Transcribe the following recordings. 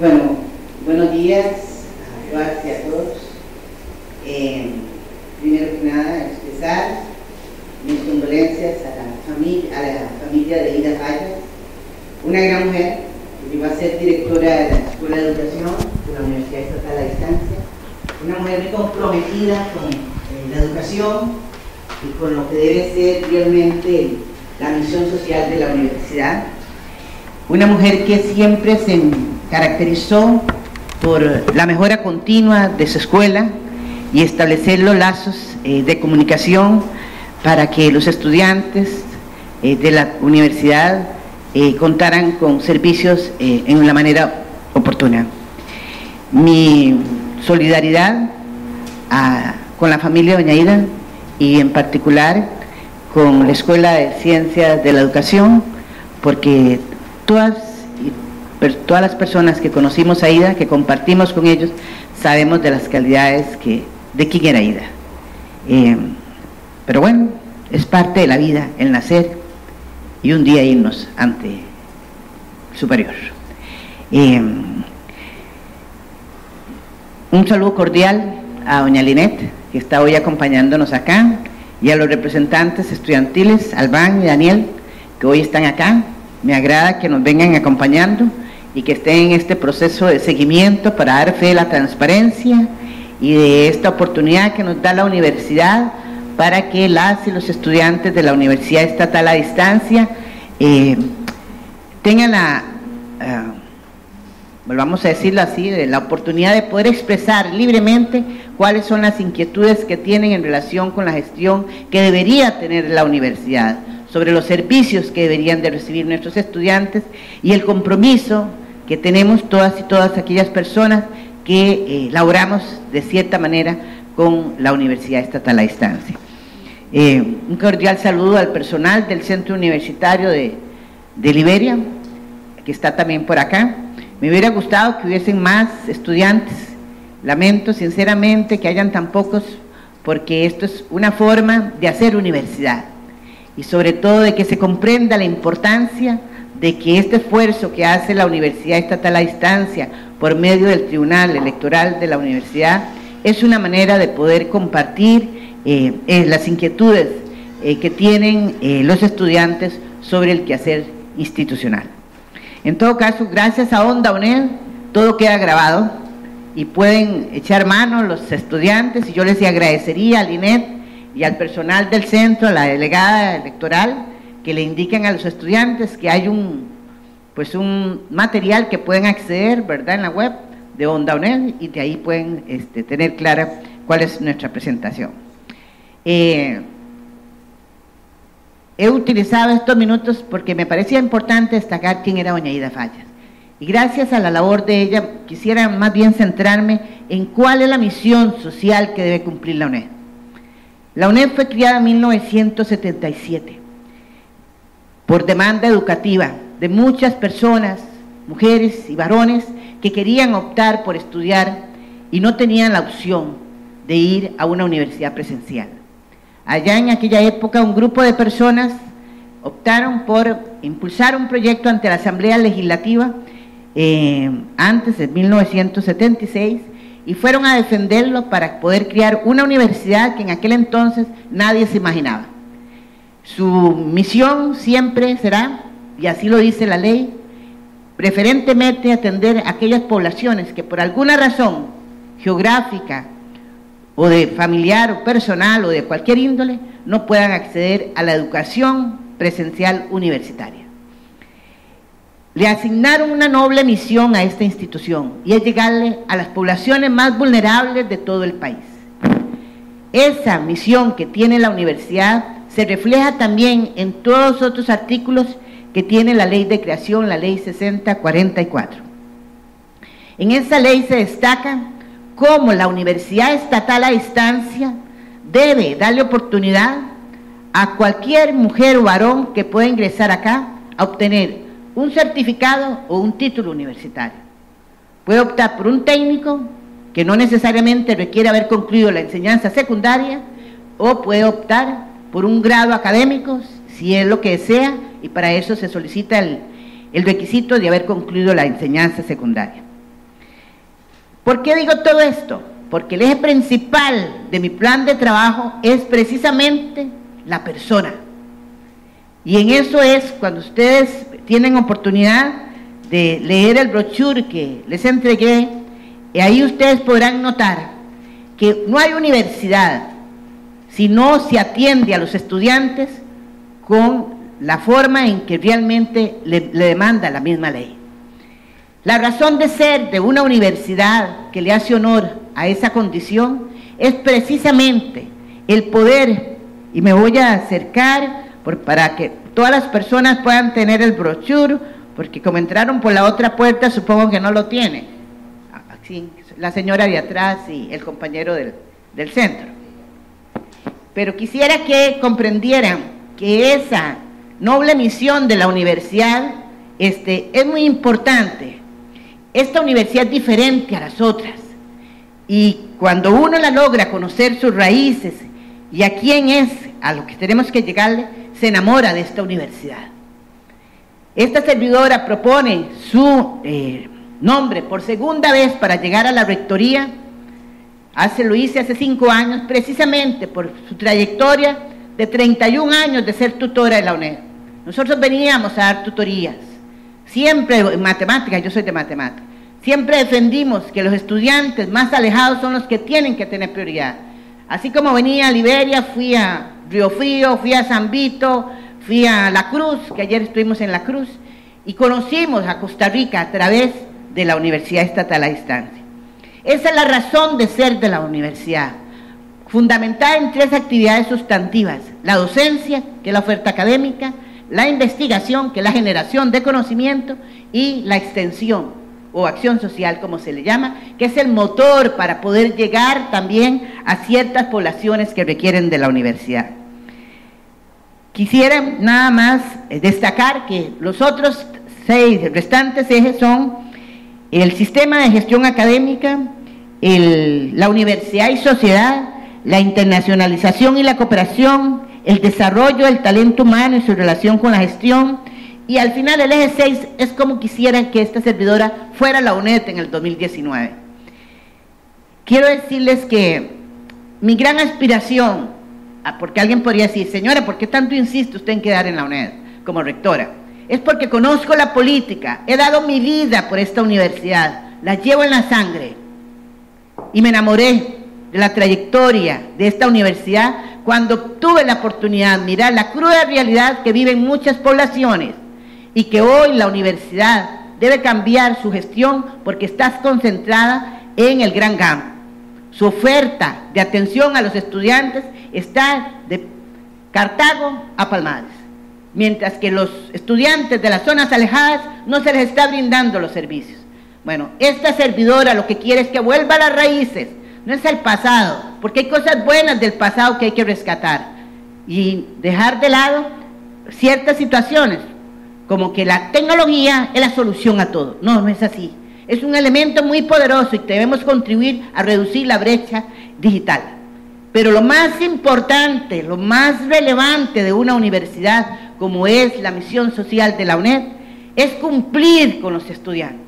Bueno, buenos días a todas y a todos. Eh, primero que nada, expresar mis condolencias a la familia, a la familia de Ida Fallas, una gran mujer que iba a ser directora de la Escuela de Educación de la Universidad Estatal a Distancia, una mujer muy comprometida con eh, la educación y con lo que debe ser realmente la misión social de la universidad. Una mujer que siempre se caracterizó por la mejora continua de su escuela y establecer los lazos eh, de comunicación para que los estudiantes eh, de la universidad eh, contaran con servicios en una manera oportuna. Mi solidaridad con la familia Doña Ida y en particular con la Escuela de Ciencias de la Educación, porque todas todas las personas que conocimos a Ida, que compartimos con ellos, sabemos de las calidades que, de quién era Ida. Eh, pero bueno, es parte de la vida el nacer y un día irnos ante el superior. Eh, un saludo cordial a doña Linet, que está hoy acompañándonos acá, y a los representantes estudiantiles, Albán y Daniel, que hoy están acá. Me agrada que nos vengan acompañando y que esté en este proceso de seguimiento para dar fe de la transparencia y de esta oportunidad que nos da la universidad para que las y los estudiantes de la Universidad Estatal a Distancia eh, tengan la, eh, volvamos a decirlo así, la oportunidad de poder expresar libremente cuáles son las inquietudes que tienen en relación con la gestión que debería tener la universidad sobre los servicios que deberían de recibir nuestros estudiantes y el compromiso que tenemos todas y todas aquellas personas que eh, laboramos de cierta manera con la Universidad Estatal a Distancia. Eh, un cordial saludo al personal del Centro Universitario de, de Liberia, que está también por acá. Me hubiera gustado que hubiesen más estudiantes. Lamento sinceramente que hayan tan pocos, porque esto es una forma de hacer universidad y sobre todo de que se comprenda la importancia de que este esfuerzo que hace la Universidad Estatal a Distancia por medio del Tribunal Electoral de la Universidad es una manera de poder compartir eh, eh, las inquietudes eh, que tienen los estudiantes sobre el quehacer institucional. En todo caso, gracias a Onda UNED, todo queda grabado y pueden echar mano los estudiantes y yo les agradecería al INET y al personal del centro, a la delegada electoral, que le indiquen a los estudiantes que hay un, pues un material que pueden acceder, ¿verdad?, en la web de Onda UNED y de ahí pueden este, tener clara cuál es nuestra presentación. Eh, he utilizado estos minutos porque me parecía importante destacar quién era doña Ida Fallas. Y gracias a la labor de ella, quisiera más bien centrarme en cuál es la misión social que debe cumplir la UNED. La UNED fue criada en 1977 por demanda educativa de muchas personas, mujeres y varones, que querían optar por estudiar y no tenían la opción de ir a una universidad presencial. Allá en aquella época un grupo de personas optaron por impulsar un proyecto ante la Asamblea Legislativa eh, antes de 1976 y fueron a defenderlo para poder crear una universidad que en aquel entonces nadie se imaginaba. Su misión siempre será, y así lo dice la ley, preferentemente atender a aquellas poblaciones que por alguna razón geográfica o de familiar o personal o de cualquier índole no puedan acceder a la educación presencial universitaria. Le asignaron una noble misión a esta institución y es llegarle a las poblaciones más vulnerables de todo el país. Esa misión que tiene la universidad se refleja también en todos otros artículos que tiene la ley de creación, la ley 6044. En esa ley se destaca cómo la Universidad Estatal a Distancia debe darle oportunidad a cualquier mujer o varón que pueda ingresar acá a obtener un certificado o un título universitario. Puede optar por un técnico que no necesariamente requiere haber concluido la enseñanza secundaria o puede optar por un grado académico, si es lo que desea, y para eso se solicita el, requisito de haber concluido la enseñanza secundaria. ¿Por qué digo todo esto? Porque el eje principal de mi plan de trabajo es precisamente la persona. Y en eso es cuando ustedes tienen oportunidad de leer el brochure que les entregué, y ahí ustedes podrán notar que no hay universidad si no se atiende a los estudiantes con la forma en que realmente le, demanda la misma ley. La razón de ser de una universidad que le hace honor a esa condición es precisamente el poder, y me voy a acercar para que todas las personas puedan tener el brochure, porque como entraron por la otra puerta, supongo que no lo tienen. Así, la señora de atrás y el compañero del centro. Pero quisiera que comprendieran que esa noble misión de la universidad este, es muy importante. Esta universidad es diferente a las otras. Y cuando uno la logra conocer sus raíces y a quién es, a lo que tenemos que llegarle, se enamora de esta universidad. Esta servidora propone su eh, nombre por segunda vez para llegar a la rectoría. Hace, lo hice hace cinco años, precisamente por su trayectoria de 31 años de ser tutora de la UNED. Nosotros veníamos a dar tutorías, siempre en matemáticas, yo soy de matemáticas, siempre defendimos que los estudiantes más alejados son los que tienen que tener prioridad. Así como venía a Liberia, fui a Río Frío, fui a San Vito, fui a La Cruz, que ayer estuvimos en La Cruz, y conocimos a Costa Rica a través de la Universidad Estatal a Distancia. Esa es la razón de ser de la universidad, fundamentada en tres actividades sustantivas, la docencia, que es la oferta académica, la investigación, que es la generación de conocimiento, y la extensión o acción social, como se le llama, que es el motor para poder llegar también a ciertas poblaciones que requieren de la universidad. Quisiera nada más destacar que los otros seis restantes ejes son el sistema de gestión académica, la universidad y sociedad, la internacionalización y la cooperación, el desarrollo del talento humano y su relación con la gestión, y al final el eje 6 es como quisieran que esta servidora fuera la UNED en el 2019. Quiero decirles que mi gran aspiración Ah, porque alguien podría decir, señora, ¿por qué tanto insiste usted en quedar en la UNED como rectora? Es porque conozco la política, he dado mi vida por esta universidad, la llevo en la sangre. Y me enamoré de la trayectoria de esta universidad cuando tuve la oportunidad de mirar la cruda realidad que viven muchas poblaciones y que hoy la universidad debe cambiar su gestión porque está concentrada en el Gran GAM. Su oferta de atención a los estudiantes está de Cartago a Palmares, mientras que los estudiantes de las zonas alejadas no se les está brindando los servicios. Bueno, esta servidora lo que quiere es que vuelva a las raíces, no es el pasado, porque hay cosas buenas del pasado que hay que rescatar y dejar de lado ciertas situaciones, como que la tecnología es la solución a todo. No, no es así. Es un elemento muy poderoso y debemos contribuir a reducir la brecha digital. Pero lo más importante, lo más relevante de una universidad como es la misión social de la UNED es cumplir con los estudiantes.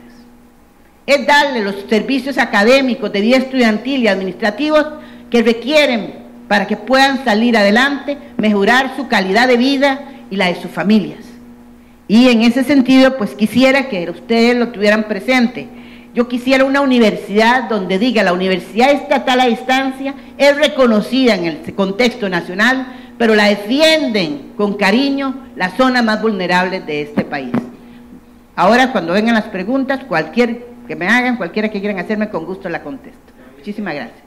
Es darle los servicios académicos de vida estudiantil y administrativos que requieren para que puedan salir adelante, mejorar su calidad de vida y la de sus familias. Y en ese sentido, pues quisiera que ustedes lo tuvieran presente yo quisiera una universidad donde diga la universidad estatal a distancia es reconocida en el contexto nacional, pero la defienden con cariño las zonas más vulnerables de este país. Ahora cuando vengan las preguntas, cualquier que me hagan, cualquiera que quieran hacerme, con gusto la contesto. Muchísimas gracias.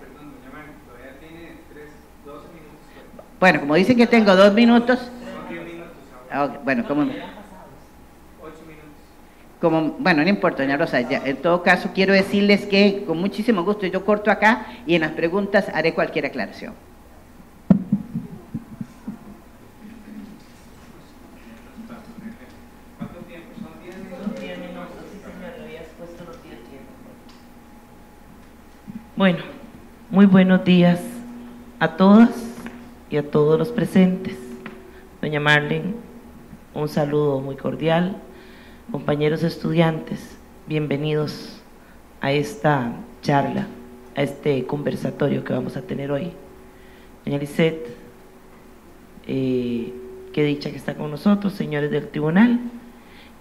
Bueno, como dicen que tengo dos minutos. Ah, bueno, ¿cómo? Bueno, no importa, doña Rosa, en todo caso quiero decirles que con muchísimo gusto yo corto acá y en las preguntas haré cualquier aclaración. Bueno, muy buenos días a todas y a todos los presentes. Doña Marlene, un saludo muy cordial compañeros estudiantes, bienvenidos a esta charla, a este conversatorio que vamos a tener hoy. Doña Lisette, eh, qué dicha que está con nosotros, señores del tribunal,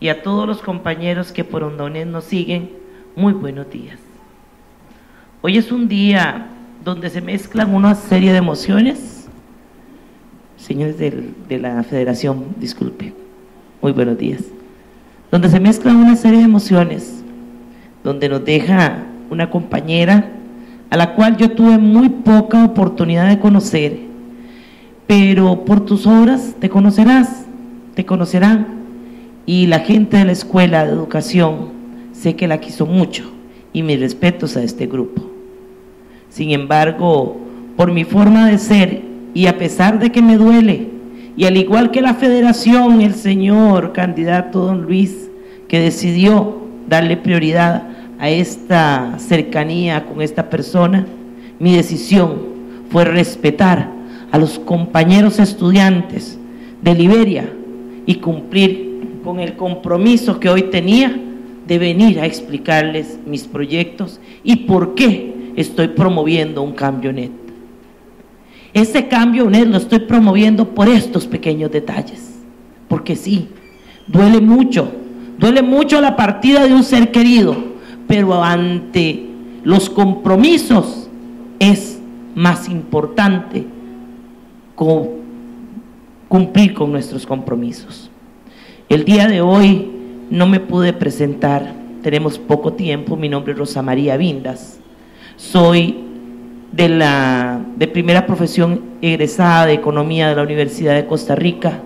y a todos los compañeros que por Ondones nos siguen, muy buenos días. Hoy es un día donde se mezclan una serie de emociones. Señores de la federación, disculpe, muy buenos días. Donde se mezclan una serie de emociones, donde nos deja una compañera a la cual yo tuve muy poca oportunidad de conocer, pero por tus obras te conocerás, te conocerán, y la gente de la escuela de educación sé que la quiso mucho, y mis respetos a este grupo. Sin embargo, por mi forma de ser, y a pesar de que me duele, y al igual que la federación, el señor candidato don Luis, que decidió darle prioridad a esta cercanía con esta persona, mi decisión fue respetar a los compañeros estudiantes de Liberia y cumplir con el compromiso que hoy tenía de venir a explicarles mis proyectos y por qué estoy promoviendo un cambio net. Ese cambio net lo estoy promoviendo por estos pequeños detalles, porque sí, duele mucho, duele mucho la partida de un ser querido, pero ante los compromisos es más importante cumplir con nuestros compromisos. El día de hoy no me pude presentar, tenemos poco tiempo, mi nombre es Rosa María Vindas, soy de la de primera profesión egresada de Economía de la Universidad de Costa Rica,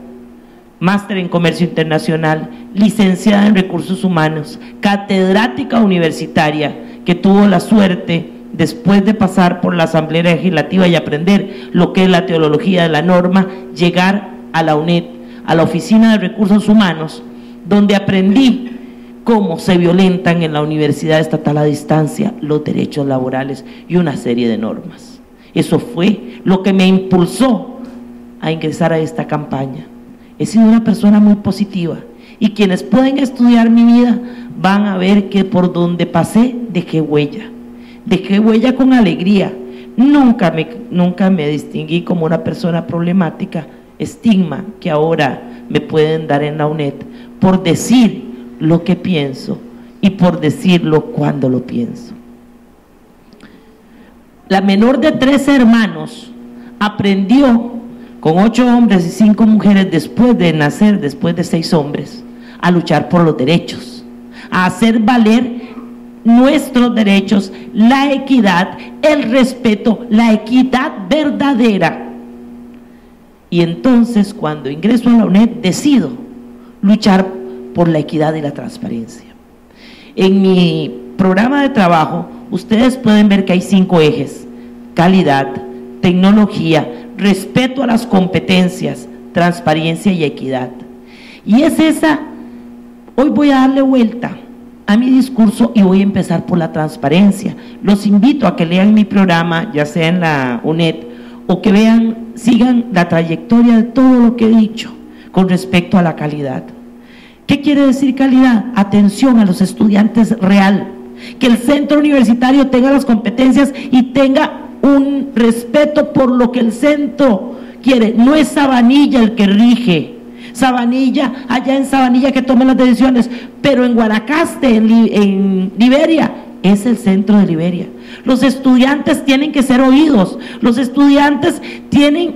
máster en Comercio Internacional, licenciada en Recursos Humanos, catedrática universitaria, que tuvo la suerte, después de pasar por la Asamblea Legislativa y aprender lo que es la teología de la norma, llegar a la UNED, a la Oficina de Recursos Humanos, donde aprendí cómo se violentan en la Universidad Estatal a Distancia los derechos laborales y una serie de normas. Eso fue lo que me impulsó a ingresar a esta campaña. He sido una persona muy positiva y quienes pueden estudiar mi vida van a ver que por donde pasé dejé huella, dejé huella con alegría. Nunca me, nunca me distinguí como una persona problemática, estigma que ahora me pueden dar en la UNED por decir lo que pienso y por decirlo cuando lo pienso. La menor de tres hermanos aprendió con ocho hombres y cinco mujeres después de nacer, después de seis hombres, a luchar por los derechos, a hacer valer nuestros derechos, la equidad, el respeto, la equidad verdadera. Y entonces cuando ingreso a la UNED decido luchar por la equidad y la transparencia. En mi programa de trabajo ustedes pueden ver que hay cinco ejes, calidad, tecnología, respeto a las competencias, transparencia y equidad. Y es esa, hoy voy a darle vuelta a mi discurso y voy a empezar por la transparencia. Los invito a que lean mi programa, ya sea en la UNED, o que vean, sigan la trayectoria de todo lo que he dicho con respecto a la calidad. ¿Qué quiere decir calidad? Atención a los estudiantes real. Que el centro universitario tenga las competencias y tenga un respeto por lo que el centro quiere. No es Sabanilla el que rige. Sabanilla, allá en Sabanilla que toma las decisiones, pero en Guanacaste, en, en Liberia, es el centro de Liberia. Los estudiantes tienen que ser oídos, los estudiantes tienen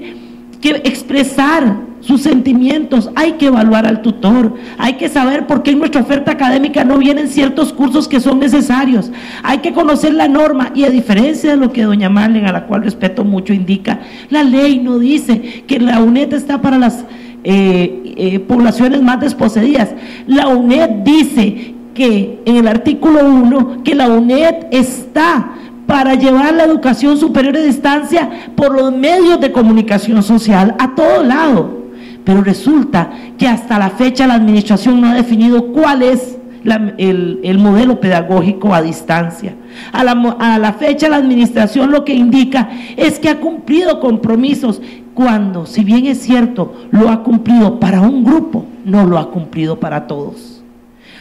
que expresar sus sentimientos, hay que evaluar al tutor, hay que saber por qué en nuestra oferta académica no vienen ciertos cursos que son necesarios, hay que conocer la norma. Y a diferencia de lo que doña Marlen, a la cual respeto mucho, indica, la ley no dice que la UNED está para las eh, eh, poblaciones más desposeídas, la UNED dice que en el artículo 1 que la UNED está para llevar la educación superior a distancia por los medios de comunicación social a todo lado. Pero resulta que hasta la fecha la administración no ha definido cuál es el, modelo pedagógico a distancia. A la, a la fecha la administración lo que indica es que ha cumplido compromisos cuando, si bien es cierto, lo ha cumplido para un grupo, no lo ha cumplido para todos.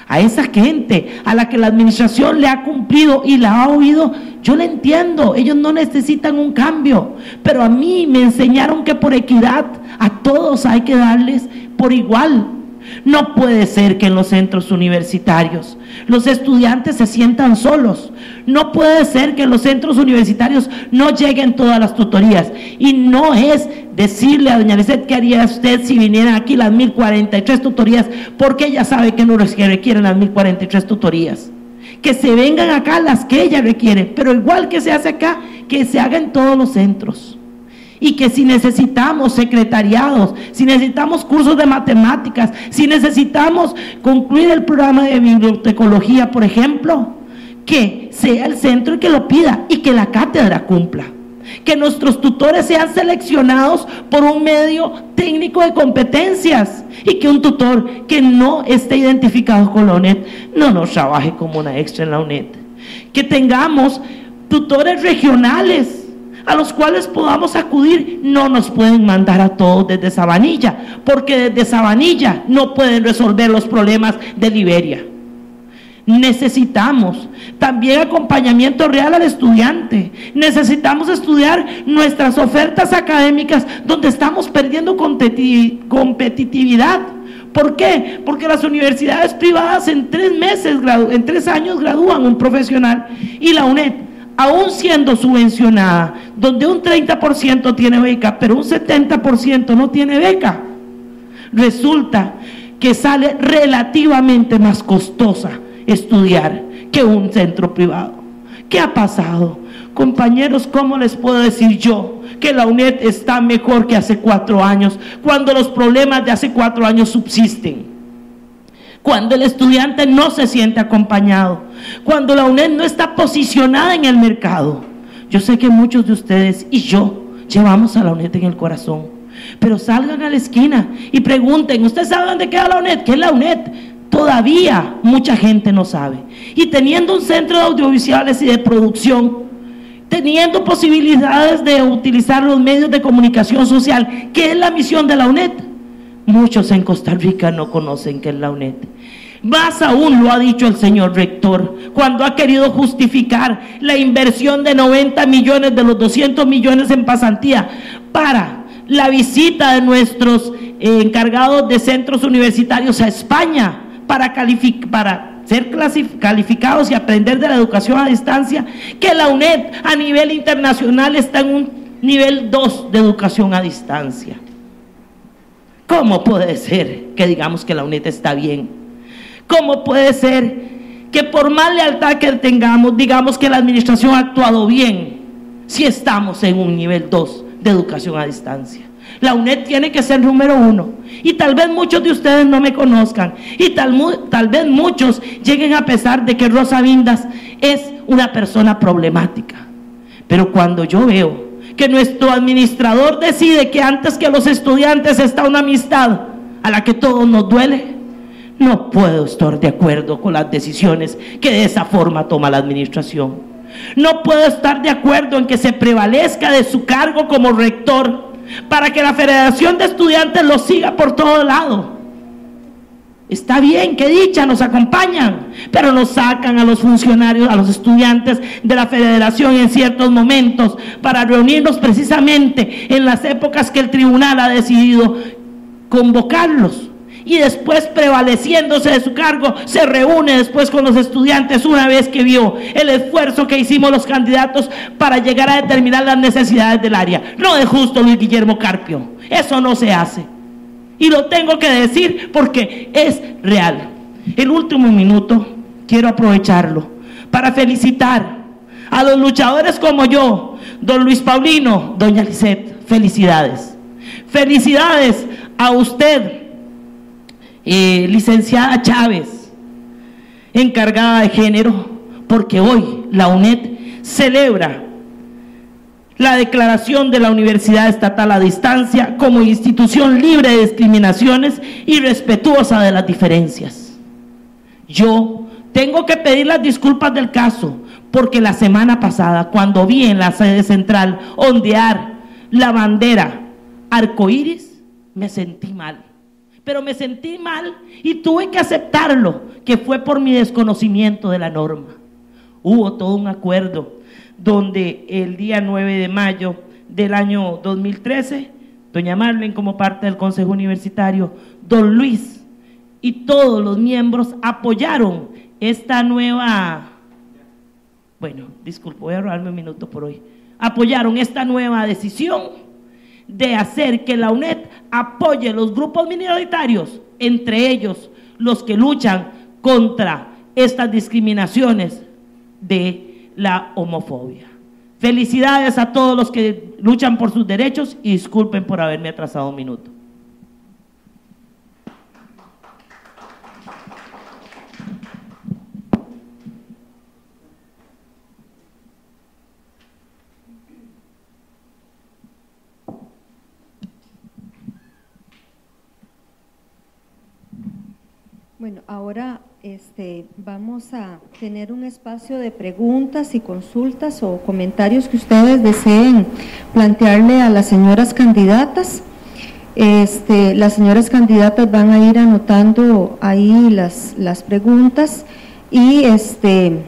a esa gente a la que la administración le ha cumplido y la ha oído, yo le entiendo, ellos no necesitan un cambio, pero a mí me enseñaron que por equidad a todos hay que darles por igual. No puede ser que en los centros universitarios los estudiantes se sientan solos. No puede ser que en los centros universitarios no lleguen todas las tutorías. Y no es decirle a doña Lizeth qué haría usted si vinieran aquí las 1043 tutorías, porque ella sabe que no requieren las 1043 tutorías. Que se vengan acá las que ella requiere, pero igual que se hace acá, que se haga en todos los centros y que si necesitamos secretariados, si necesitamos cursos de matemáticas, si necesitamos concluir el programa de bibliotecología, por ejemplo, que sea el centro y que lo pida y que la cátedra cumpla. Que nuestros tutores sean seleccionados por un medio técnico de competencias y que un tutor que no esté identificado con la UNED no nos trabaje como una extra en la UNED. Que tengamos tutores regionales a los cuales podamos acudir, no nos pueden mandar a todos desde Sabanilla, porque desde Sabanilla no pueden resolver los problemas de Liberia. Necesitamos también acompañamiento real al estudiante. Necesitamos estudiar nuestras ofertas académicas donde estamos perdiendo competitividad. ¿Por qué? Porque las universidades privadas en tres meses, en tres años gradúan un profesional y la UNED aún siendo subvencionada, donde un 30% tiene beca, pero un 70% no tiene beca, resulta que sale relativamente más costosa estudiar que un centro privado. ¿Qué ha pasado? Compañeros, ¿cómo les puedo decir yo que la UNED está mejor que hace cuatro años, cuando los problemas de hace cuatro años subsisten? Cuando el estudiante no se siente acompañado, cuando la UNED no está posicionada en el mercado. Yo sé que muchos de ustedes y yo llevamos a la UNED en el corazón, pero salgan a la esquina y pregunten, ¿usted sabe dónde queda la UNED? ¿Qué es la UNED? Todavía mucha gente no sabe. Y teniendo un centro de audiovisuales y de producción, teniendo posibilidades de utilizar los medios de comunicación social, ¿qué es la misión de la UNED? Muchos en Costa Rica no conocen que es la UNED. Más aún lo ha dicho el señor rector cuando ha querido justificar la inversión de 90 millones de los 200 millones en pasantía para la visita de nuestros eh, encargados de centros universitarios a España para, para ser calificados y aprender de la educación a distancia, que la UNED a nivel internacional está en un nivel 2 de educación a distancia. ¿Cómo puede ser que digamos que la UNED está bien? ¿Cómo puede ser que por más lealtad que tengamos, digamos que la administración ha actuado bien si estamos en un nivel 2 de educación a distancia? La UNED tiene que ser número uno. Y tal vez muchos de ustedes no me conozcan. Y tal, tal vez muchos lleguen a pesar de que Rosa Vindas es una persona problemática. Pero cuando yo veo que nuestro administrador decide que antes que los estudiantes está una amistad a la que todos nos duele, no puedo estar de acuerdo con las decisiones que de esa forma toma la administración. No puedo estar de acuerdo en que se prevalezca de su cargo como rector para que la Federación de Estudiantes lo siga por todo lado. Está bien, qué dicha, nos acompañan, pero nos sacan a los funcionarios, a los estudiantes de la federación en ciertos momentos para reunirnos precisamente en las épocas que el tribunal ha decidido convocarlos. Y después, prevaleciéndose de su cargo, se reúne después con los estudiantes una vez que vio el esfuerzo que hicimos los candidatos para llegar a determinar las necesidades del área. No de justo Luis Guillermo Carpio. Eso no se hace. Y lo tengo que decir porque es real. El último minuto quiero aprovecharlo para felicitar a los luchadores como yo, don Luis Paulino, doña Lisette. Felicidades. Felicidades a usted, eh, licenciada Chávez, encargada de género, porque hoy la UNED celebra la declaración de la Universidad Estatal a Distancia como institución libre de discriminaciones y respetuosa de las diferencias. Yo tengo que pedir las disculpas del caso porque la semana pasada, cuando vi en la sede central ondear la bandera arcoíris, me sentí mal. Pero me sentí mal y tuve que aceptarlo, que fue por mi desconocimiento de la norma. Hubo todo un acuerdo donde el día 9 de mayo del año 2013, doña Marlene como parte del Consejo Universitario, don Luis y todos los miembros apoyaron esta nueva, bueno, disculpo, voy a robarme un minuto por hoy, apoyaron esta nueva decisión de hacer que la UNED apoye los grupos minoritarios, entre ellos los que luchan contra estas discriminaciones de la homofobia. Felicidades a todos los que luchan por sus derechos y disculpen por haberme atrasado un minuto. Bueno, ahora este, vamos a tener un espacio de preguntas y consultas o comentarios que ustedes deseen plantearle a las señoras candidatas. Este, las señoras candidatas van a ir anotando ahí las, las preguntas y este,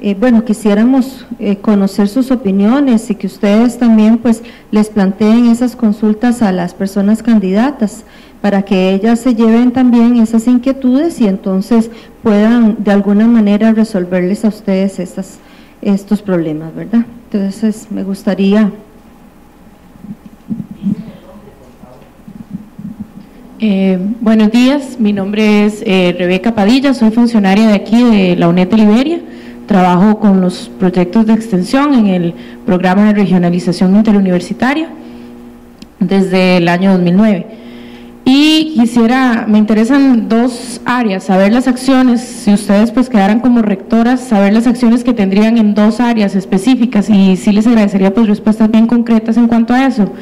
eh, bueno, quisiéramos eh, conocer sus opiniones y que ustedes también pues les planteen esas consultas a las personas candidatas para que ellas se lleven también esas inquietudes y entonces puedan de alguna manera resolverles a ustedes estos problemas, ¿verdad? Entonces me gustaría... Eh, buenos días, mi nombre es eh, Rebeca Padilla, soy funcionaria de aquí de la UNED de Liberia, trabajo con los proyectos de extensión en el programa de regionalización interuniversitaria desde el año 2009. Y quisiera, me interesan dos áreas, saber las acciones, si ustedes pues quedaran como rectoras, saber las acciones que tendrían en dos áreas específicas y sí les agradecería pues respuestas bien concretas en cuanto a eso.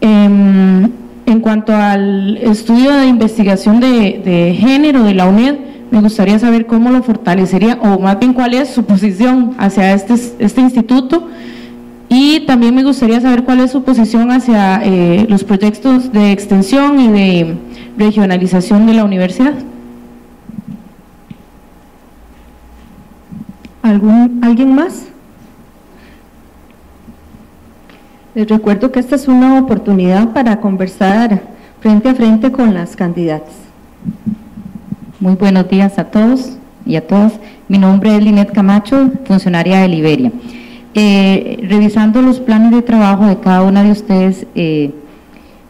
Em, en cuanto al estudio de investigación de, de género de la UNED, me gustaría saber cómo lo fortalecería o más bien cuál es su posición hacia este, este instituto y también me gustaría saber cuál es su posición hacia eh, los proyectos de extensión y de regionalización de la universidad. ¿Algún, ¿Alguien más? Les recuerdo que esta es una oportunidad para conversar frente a frente con las candidatas. Muy buenos días a todos y a todas. Mi nombre es Linet Camacho, funcionaria de Liberia. Eh, revisando los planes de trabajo de cada una de ustedes, eh,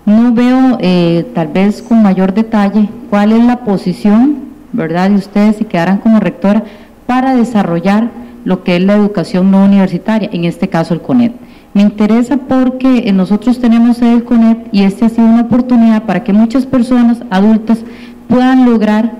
no veo eh, tal vez con mayor detalle cuál es la posición, ¿verdad?, de ustedes si quedaran como rectora para desarrollar lo que es la educación no universitaria, en este caso el CONET. Me interesa porque nosotros tenemos el CONET y este ha sido una oportunidad para que muchas personas adultas puedan lograr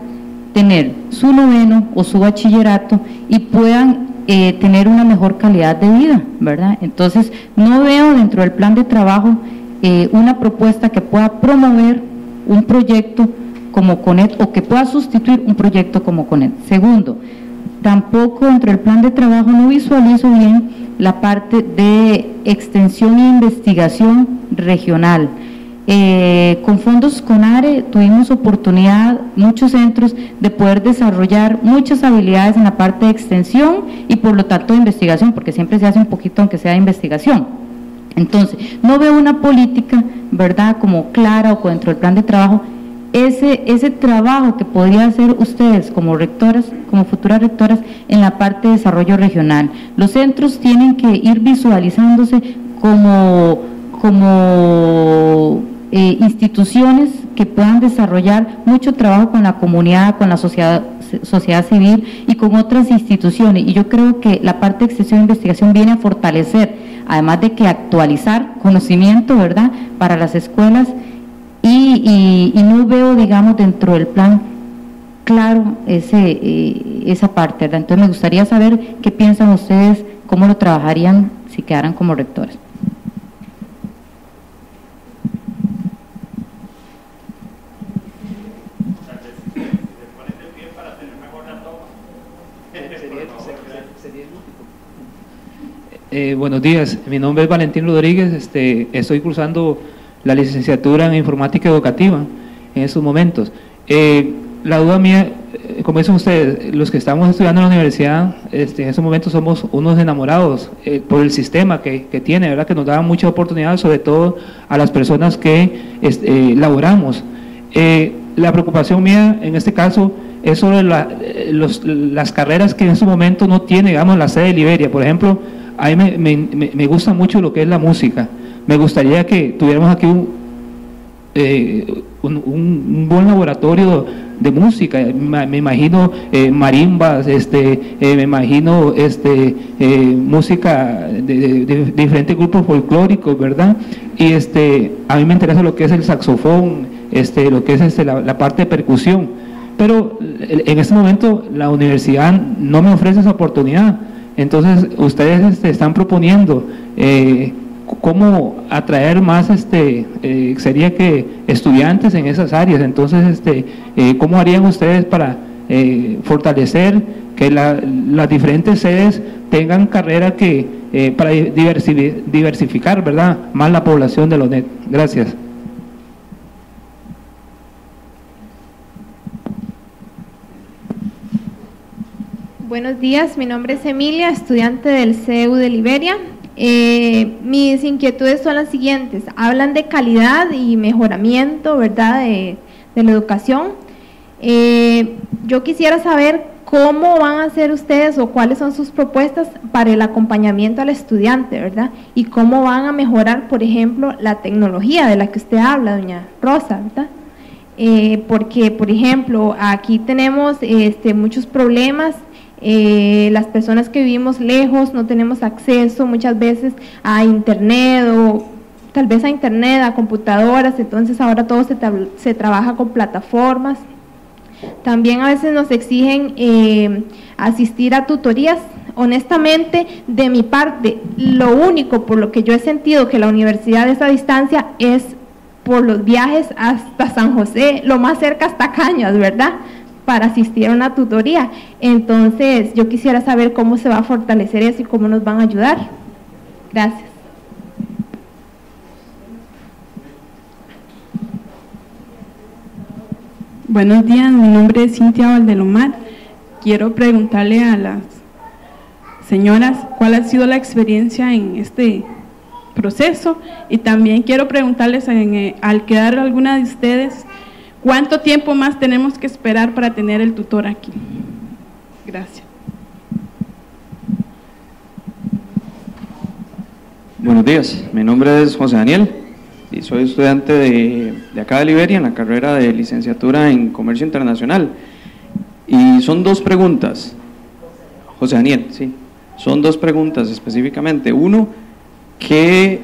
tener su noveno o su bachillerato y puedan eh, tener una mejor calidad de vida, ¿verdad? Entonces, no veo dentro del plan de trabajo eh, una propuesta que pueda promover un proyecto como CONET o que pueda sustituir un proyecto como CONET. Segundo, tampoco dentro del plan de trabajo no visualizo bien la parte de extensión e investigación regional. Eh, con fondos CONARE tuvimos oportunidad, muchos centros, de poder desarrollar muchas habilidades en la parte de extensión y por lo tanto de investigación, porque siempre se hace un poquito aunque sea de investigación. Entonces, no veo una política, ¿verdad?, como clara o dentro del plan de trabajo, ese, ese trabajo que podría hacer ustedes como rectoras, como futuras rectoras, en la parte de desarrollo regional. Los centros tienen que ir visualizándose como, como eh, instituciones que puedan desarrollar mucho trabajo con la comunidad, con la sociedad, sociedad civil y con otras instituciones. Y yo creo que la parte de extensión e investigación viene a fortalecer, además de que actualizar conocimiento, ¿verdad?, para las escuelas y, no veo, digamos, dentro del plan claro ese, eh, esa parte, ¿verdad? Entonces me gustaría saber qué piensan ustedes, cómo lo trabajarían si quedaran como rectores. Eh, buenos días, mi nombre es Valentín Rodríguez, este, estoy cursando la licenciatura en informática educativa en estos momentos. Eh, la duda mía, eh, como dicen ustedes, los que estamos estudiando en la universidad, este, en estos momentos somos unos enamorados eh, por el sistema que, tiene, ¿verdad? Que nos da muchas oportunidades, sobre todo a las personas que este, laboramos. la preocupación mía en este caso es sobre la, los, las carreras que en este momento no tiene, digamos, la sede de Liberia. Por ejemplo, a mí me, me, me gusta mucho lo que es la música. Me gustaría que tuviéramos aquí un, eh, un, un, buen laboratorio de música, me, imagino eh, marimbas, este, eh, me imagino este, música de, diferentes grupos folclóricos, ¿verdad? Y este, a mí me interesa lo que es el saxofón, este, lo que es este, la parte de percusión, pero en este momento la universidad no me ofrece esa oportunidad, entonces ustedes este, están proponiendo eh, cómo atraer más este eh, sería que estudiantes en esas áreas. Entonces este eh, cómo harían ustedes para fortalecer que la, las diferentes sedes tengan carrera que para diversificar verdad más la población de los net gracias Buenos días, mi nombre es Emilia, estudiante del CEU de Liberia. Eh, mis inquietudes son las siguientes. Hablan de calidad y mejoramiento, ¿verdad?, de, la educación. Eh, yo quisiera saber cómo van a hacer ustedes o cuáles son sus propuestas para el acompañamiento al estudiante, ¿verdad? Y cómo van a mejorar, por ejemplo, la tecnología de la que usted habla, doña Rosa, ¿verdad? Eh, porque, por ejemplo, aquí tenemos este, muchos problemas eh, las personas que vivimos lejos no tenemos acceso muchas veces a internet o tal vez a internet, a computadoras, entonces ahora todo se, se trabaja con plataformas. También a veces nos exigen eh, asistir a tutorías. Honestamente, de mi parte, lo único por lo que yo he sentido que la universidad es a distancia es por los viajes hasta San José, lo más cerca hasta Cañas, ¿verdad? Para asistir a una tutoría. Entonces, yo quisiera saber cómo se va a fortalecer eso y cómo nos van a ayudar. Gracias. Buenos días, mi nombre es Cintia Valdelomar. Quiero preguntarle a las señoras cuál ha sido la experiencia en este proceso y también quiero preguntarles en, eh, al quedar alguna de ustedes ¿Cuánto tiempo más tenemos que esperar para tener el tutor aquí? Gracias. Buenos días, mi nombre es José Daniel y soy estudiante de, de, acá de Liberia en la carrera de licenciatura en Comercio Internacional. Y son dos preguntas. José Daniel, sí. Son dos preguntas específicamente. Uno, ¿qué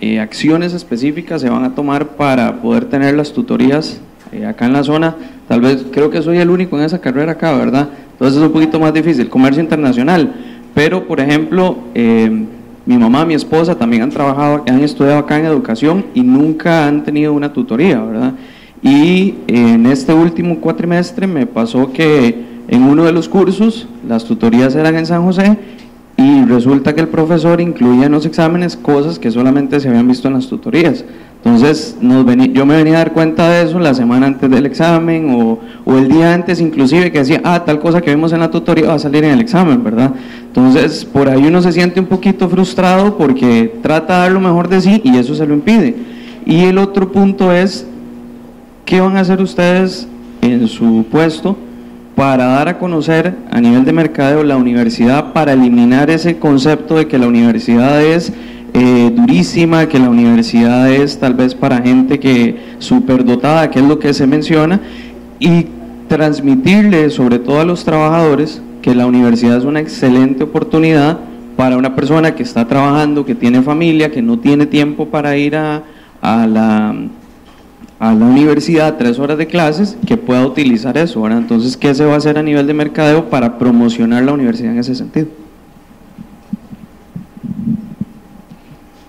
eh, acciones específicas se van a tomar para poder tener las tutorías eh, acá en la zona, tal vez creo que soy el único en esa carrera acá, ¿verdad? Entonces es un poquito más difícil, comercio internacional, pero por ejemplo, eh, mi mamá, mi esposa también han trabajado, han estudiado acá en educación y nunca han tenido una tutoría, ¿verdad? Y en este último cuatrimestre me pasó que en uno de los cursos las tutorías eran en San José y resulta que el profesor incluía en los exámenes cosas que solamente se habían visto en las tutorías. Entonces, nos yo me venía a dar cuenta de eso la semana antes del examen o, o, el día antes inclusive que decía, ah, tal cosa que vimos en la tutoría va a salir en el examen, ¿verdad? Entonces, por ahí uno se siente un poquito frustrado porque trata de dar lo mejor de sí y eso se lo impide. Y el otro punto es, ¿qué van a hacer ustedes en su puesto para dar a conocer a nivel de mercadeo la universidad, para eliminar ese concepto de que la universidad es eh, durísima, que la universidad es tal vez para gente que superdotada, que es lo que se menciona, y transmitirle sobre todo a los trabajadores que la universidad es una excelente oportunidad para una persona que está trabajando, que tiene familia, que no tiene tiempo para ir a, a la a la universidad tres horas de clases que pueda utilizar eso, ¿verdad? Entonces, ¿qué se va a hacer a nivel de mercadeo para promocionar la universidad en ese sentido?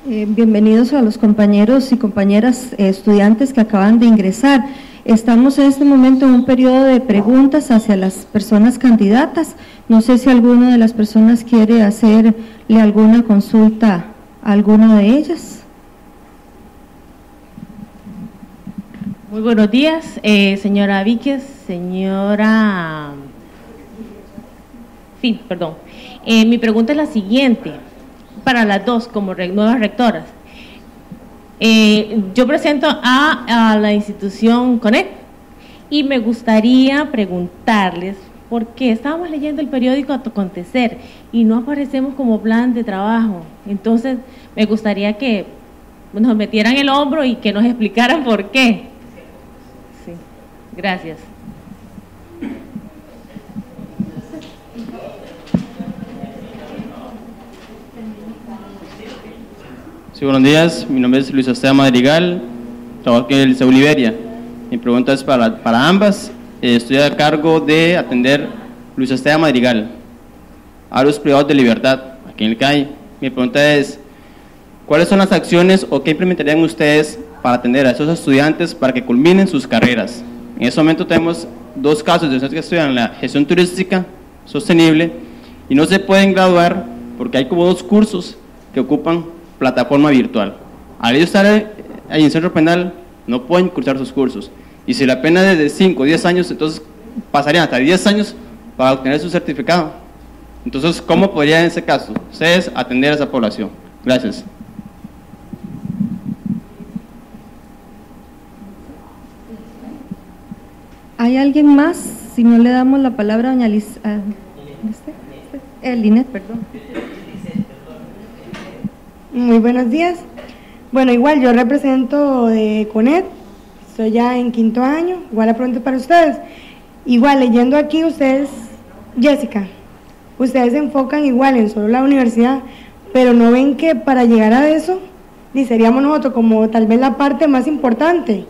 Eh, bienvenidos a los compañeros y compañeras eh, estudiantes que acaban de ingresar. Estamos en este momento en un periodo de preguntas hacia las personas candidatas. No sé si alguna de las personas quiere hacerle alguna consulta a alguna de ellas. Muy buenos días, eh, señora Víquez, señora sí, perdón. Eh, mi pregunta es la siguiente, para las dos como nuevas rectoras. Eh, yo presento a, la institución CONET y me gustaría preguntarles por qué estábamos leyendo el periódico Acontecer y no aparecemos como plan de trabajo. Entonces, me gustaría que nos metieran el hombro y que nos explicaran por qué. Gracias. Sí, buenos días. Mi nombre es Luis Esteban Madrigal, trabajo en el Liceo Liberia. Mi pregunta es para, para ambas. Eh, estoy a cargo de atender Luis Esteban Madrigal, a los privados de libertad, aquí en el CAI. Mi pregunta es, ¿cuáles son las acciones o qué implementarían ustedes para atender a esos estudiantes para que culminen sus carreras? En este momento tenemos dos casos de estudiantes que estudian la gestión turística sostenible y no se pueden graduar porque hay como dos cursos que ocupan plataforma virtual. Al ellos estar ahí en centro penal, no pueden cursar sus cursos. Y si la pena es de 5 o 10 años, entonces pasarían hasta 10 años para obtener su certificado. Entonces, ¿cómo podría en ese caso ustedes atender a esa población? Gracias. ¿Hay alguien más? Si no le damos la palabra a doña Liz, a, este, este, perdón. Muy buenos días. Bueno, igual yo represento de CONET, estoy ya en quinto año, igual la pregunta para ustedes. Igual leyendo aquí ustedes, Jessica, ustedes se enfocan igual en solo la universidad, pero no ven que para llegar a eso, ni seríamos nosotros como tal vez la parte más importante,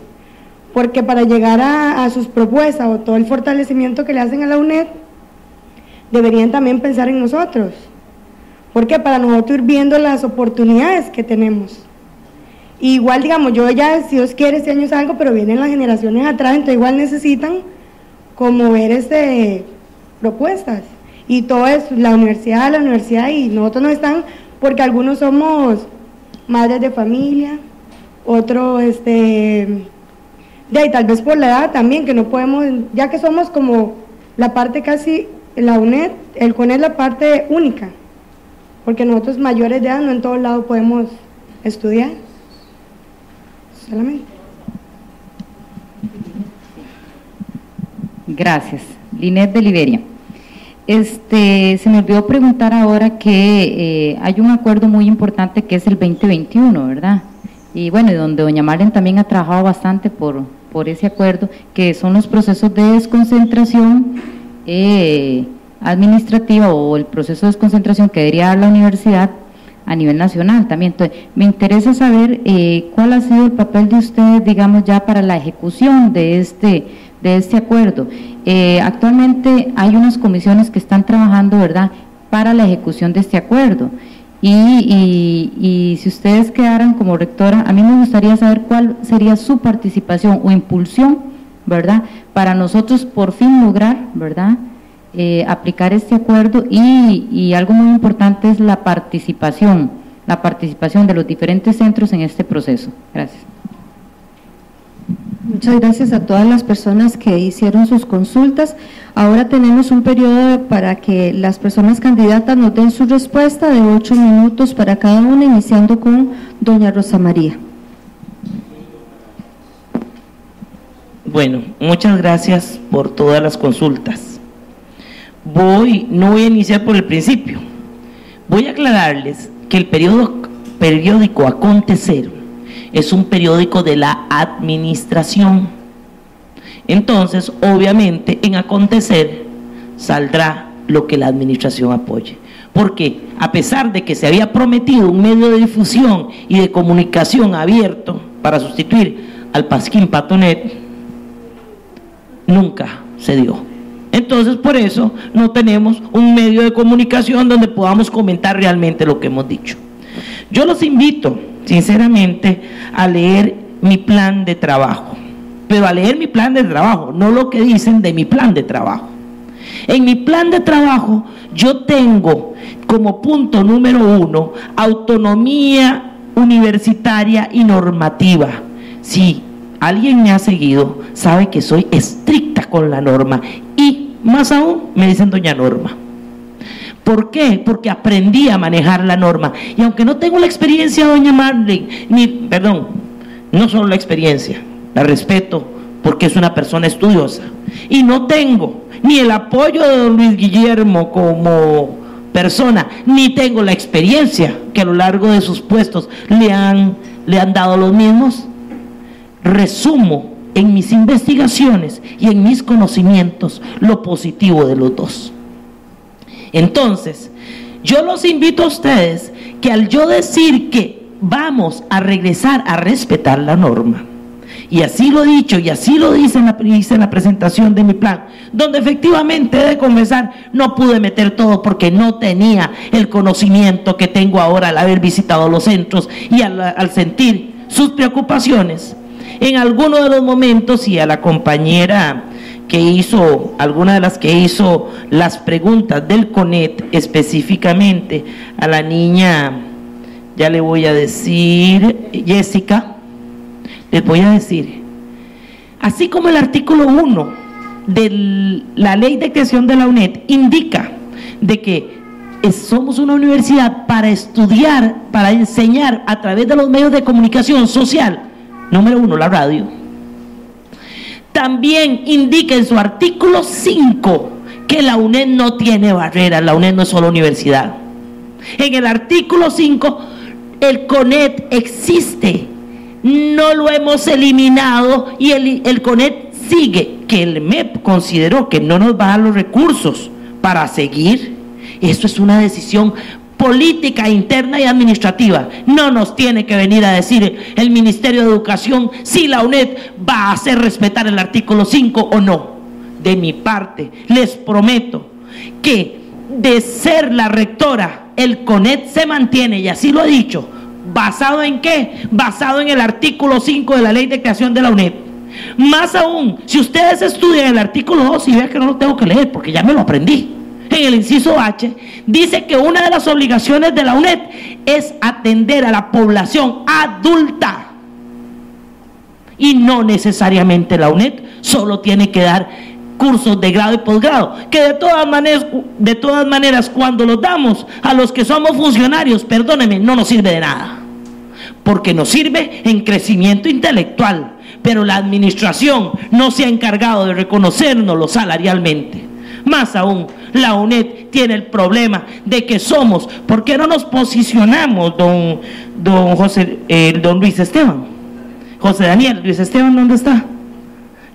porque para llegar a, sus propuestas o todo el fortalecimiento que le hacen a la UNED, deberían también pensar en nosotros porque para nosotros ir viendo las oportunidades que tenemos. igual, digamos, yo ya, si Dios quiere, este año salgo, pero vienen las generaciones atrás, entonces igual necesitan como ver este, propuestas. Y todo es la universidad, la universidad, y nosotros no están, porque algunos somos madres de familia, otros, este, de ahí, tal vez por la edad también, que no podemos, ya que somos como la parte casi, la UNED, el CONED la parte única porque nosotros mayores de edad no en todos lados podemos estudiar. Solamente. Gracias. Linet de Liberia. Este, se me olvidó preguntar ahora que eh, hay un acuerdo muy importante que es el 2021, ¿verdad? Y bueno, donde doña Marlen también ha trabajado bastante por, por ese acuerdo, que son los procesos de desconcentración eh, administrativa o el proceso de desconcentración que debería dar la universidad a nivel nacional también. Entonces, me interesa saber eh, cuál ha sido el papel de ustedes, digamos, ya para la ejecución de este, de este acuerdo. Eh, actualmente hay unas comisiones que están trabajando, ¿verdad?, para la ejecución de este acuerdo. Y, y, y si ustedes quedaran como rectora, a mí me gustaría saber cuál sería su participación o impulsión, ¿verdad?, para nosotros por fin lograr, ¿verdad?, eh, aplicar este acuerdo y, algo muy importante es la participación, la participación de los diferentes centros en este proceso. Gracias. Muchas gracias a todas las personas que hicieron sus consultas. Ahora tenemos un periodo para que las personas candidatas nos den su respuesta de ocho minutos para cada una, iniciando con doña Rosa María. Bueno, muchas gracias por todas las consultas voy, no voy a iniciar por el principio. Voy a aclararles que el periódico, periódico Acontecer es un periódico de la administración. Entonces, obviamente, en Acontecer saldrá lo que la administración apoye. Porque a pesar de que se había prometido un medio de difusión y de comunicación abierto para sustituir al Pasquín Patonet, nunca se dio. Entonces, por eso no tenemos un medio de comunicación donde podamos comentar realmente lo que hemos dicho. Yo los invito, sinceramente, a leer mi plan de trabajo, pero a leer mi plan de trabajo, no lo que dicen de mi plan de trabajo. En mi plan de trabajo yo tengo como punto número uno autonomía universitaria y normativa. Si alguien me ha seguido, sabe que soy estricta con la norma y más aún me dicen doña Norma. ¿Por qué? Porque aprendí a manejar la norma. Y aunque no tengo la experiencia, doña Marley, ni, perdón, no solo la experiencia, la respeto porque es una persona estudiosa. Y no tengo ni el apoyo de don Luis Guillermo como persona, ni tengo la experiencia que a lo largo de sus puestos le han, le han dado los mismos. Resumo en mis investigaciones y en mis conocimientos lo positivo de los dos. Entonces, yo los invito a ustedes que al yo decir que vamos a regresar a respetar la norma, y así lo he dicho, y así lo dice en la, en la presentación de mi plan, donde efectivamente he de confesar, no pude meter todo porque no tenía el conocimiento que tengo ahora al haber visitado los centros y al, al sentir sus preocupaciones. En alguno de los momentos, y a la compañera que hizo, alguna de las que hizo las preguntas del CONET específicamente a la niña, ya le voy a decir, Jessica, les voy a decir, así como el artículo 1 de la ley de creación de la UNED indica de que somos una universidad para estudiar, para enseñar a través de los medios de comunicación social, número uno, la radio, también indica en su artículo 5 que la UNED no tiene barreras, la UNED no es solo universidad. En el artículo 5, el CONET existe, no lo hemos eliminado y el, el CONET sigue, que el MEP consideró que no nos va a dar los recursos para seguir. Eso es una decisión política interna y administrativa. No nos tiene que venir a decir el Ministerio de Educación si la UNED va a hacer respetar el artículo 5 o no. De mi parte, les prometo que de ser la rectora, el CONET se mantiene, y así lo he dicho, ¿basado en qué? Basado en el artículo 5 de la ley de creación de la UNED. Más aún, si ustedes estudian el artículo 2 y vean que no lo tengo que leer porque ya me lo aprendí en el inciso H, dice que una de las obligaciones de la UNED es atender a la población adulta. Y no necesariamente la UNED solo tiene que dar cursos de grado y posgrado, que de todas maneras, de todas maneras cuando los damos a los que somos funcionarios, perdónenme, no nos sirve de nada, porque nos sirve en crecimiento intelectual, pero la administración no se ha encargado de reconocernos salarialmente. Más aún, la UNED tiene el problema de que somos, ¿por qué no nos posicionamos, don, don, José, eh, don Luis Esteban? José Daniel, Luis Esteban, ¿dónde está?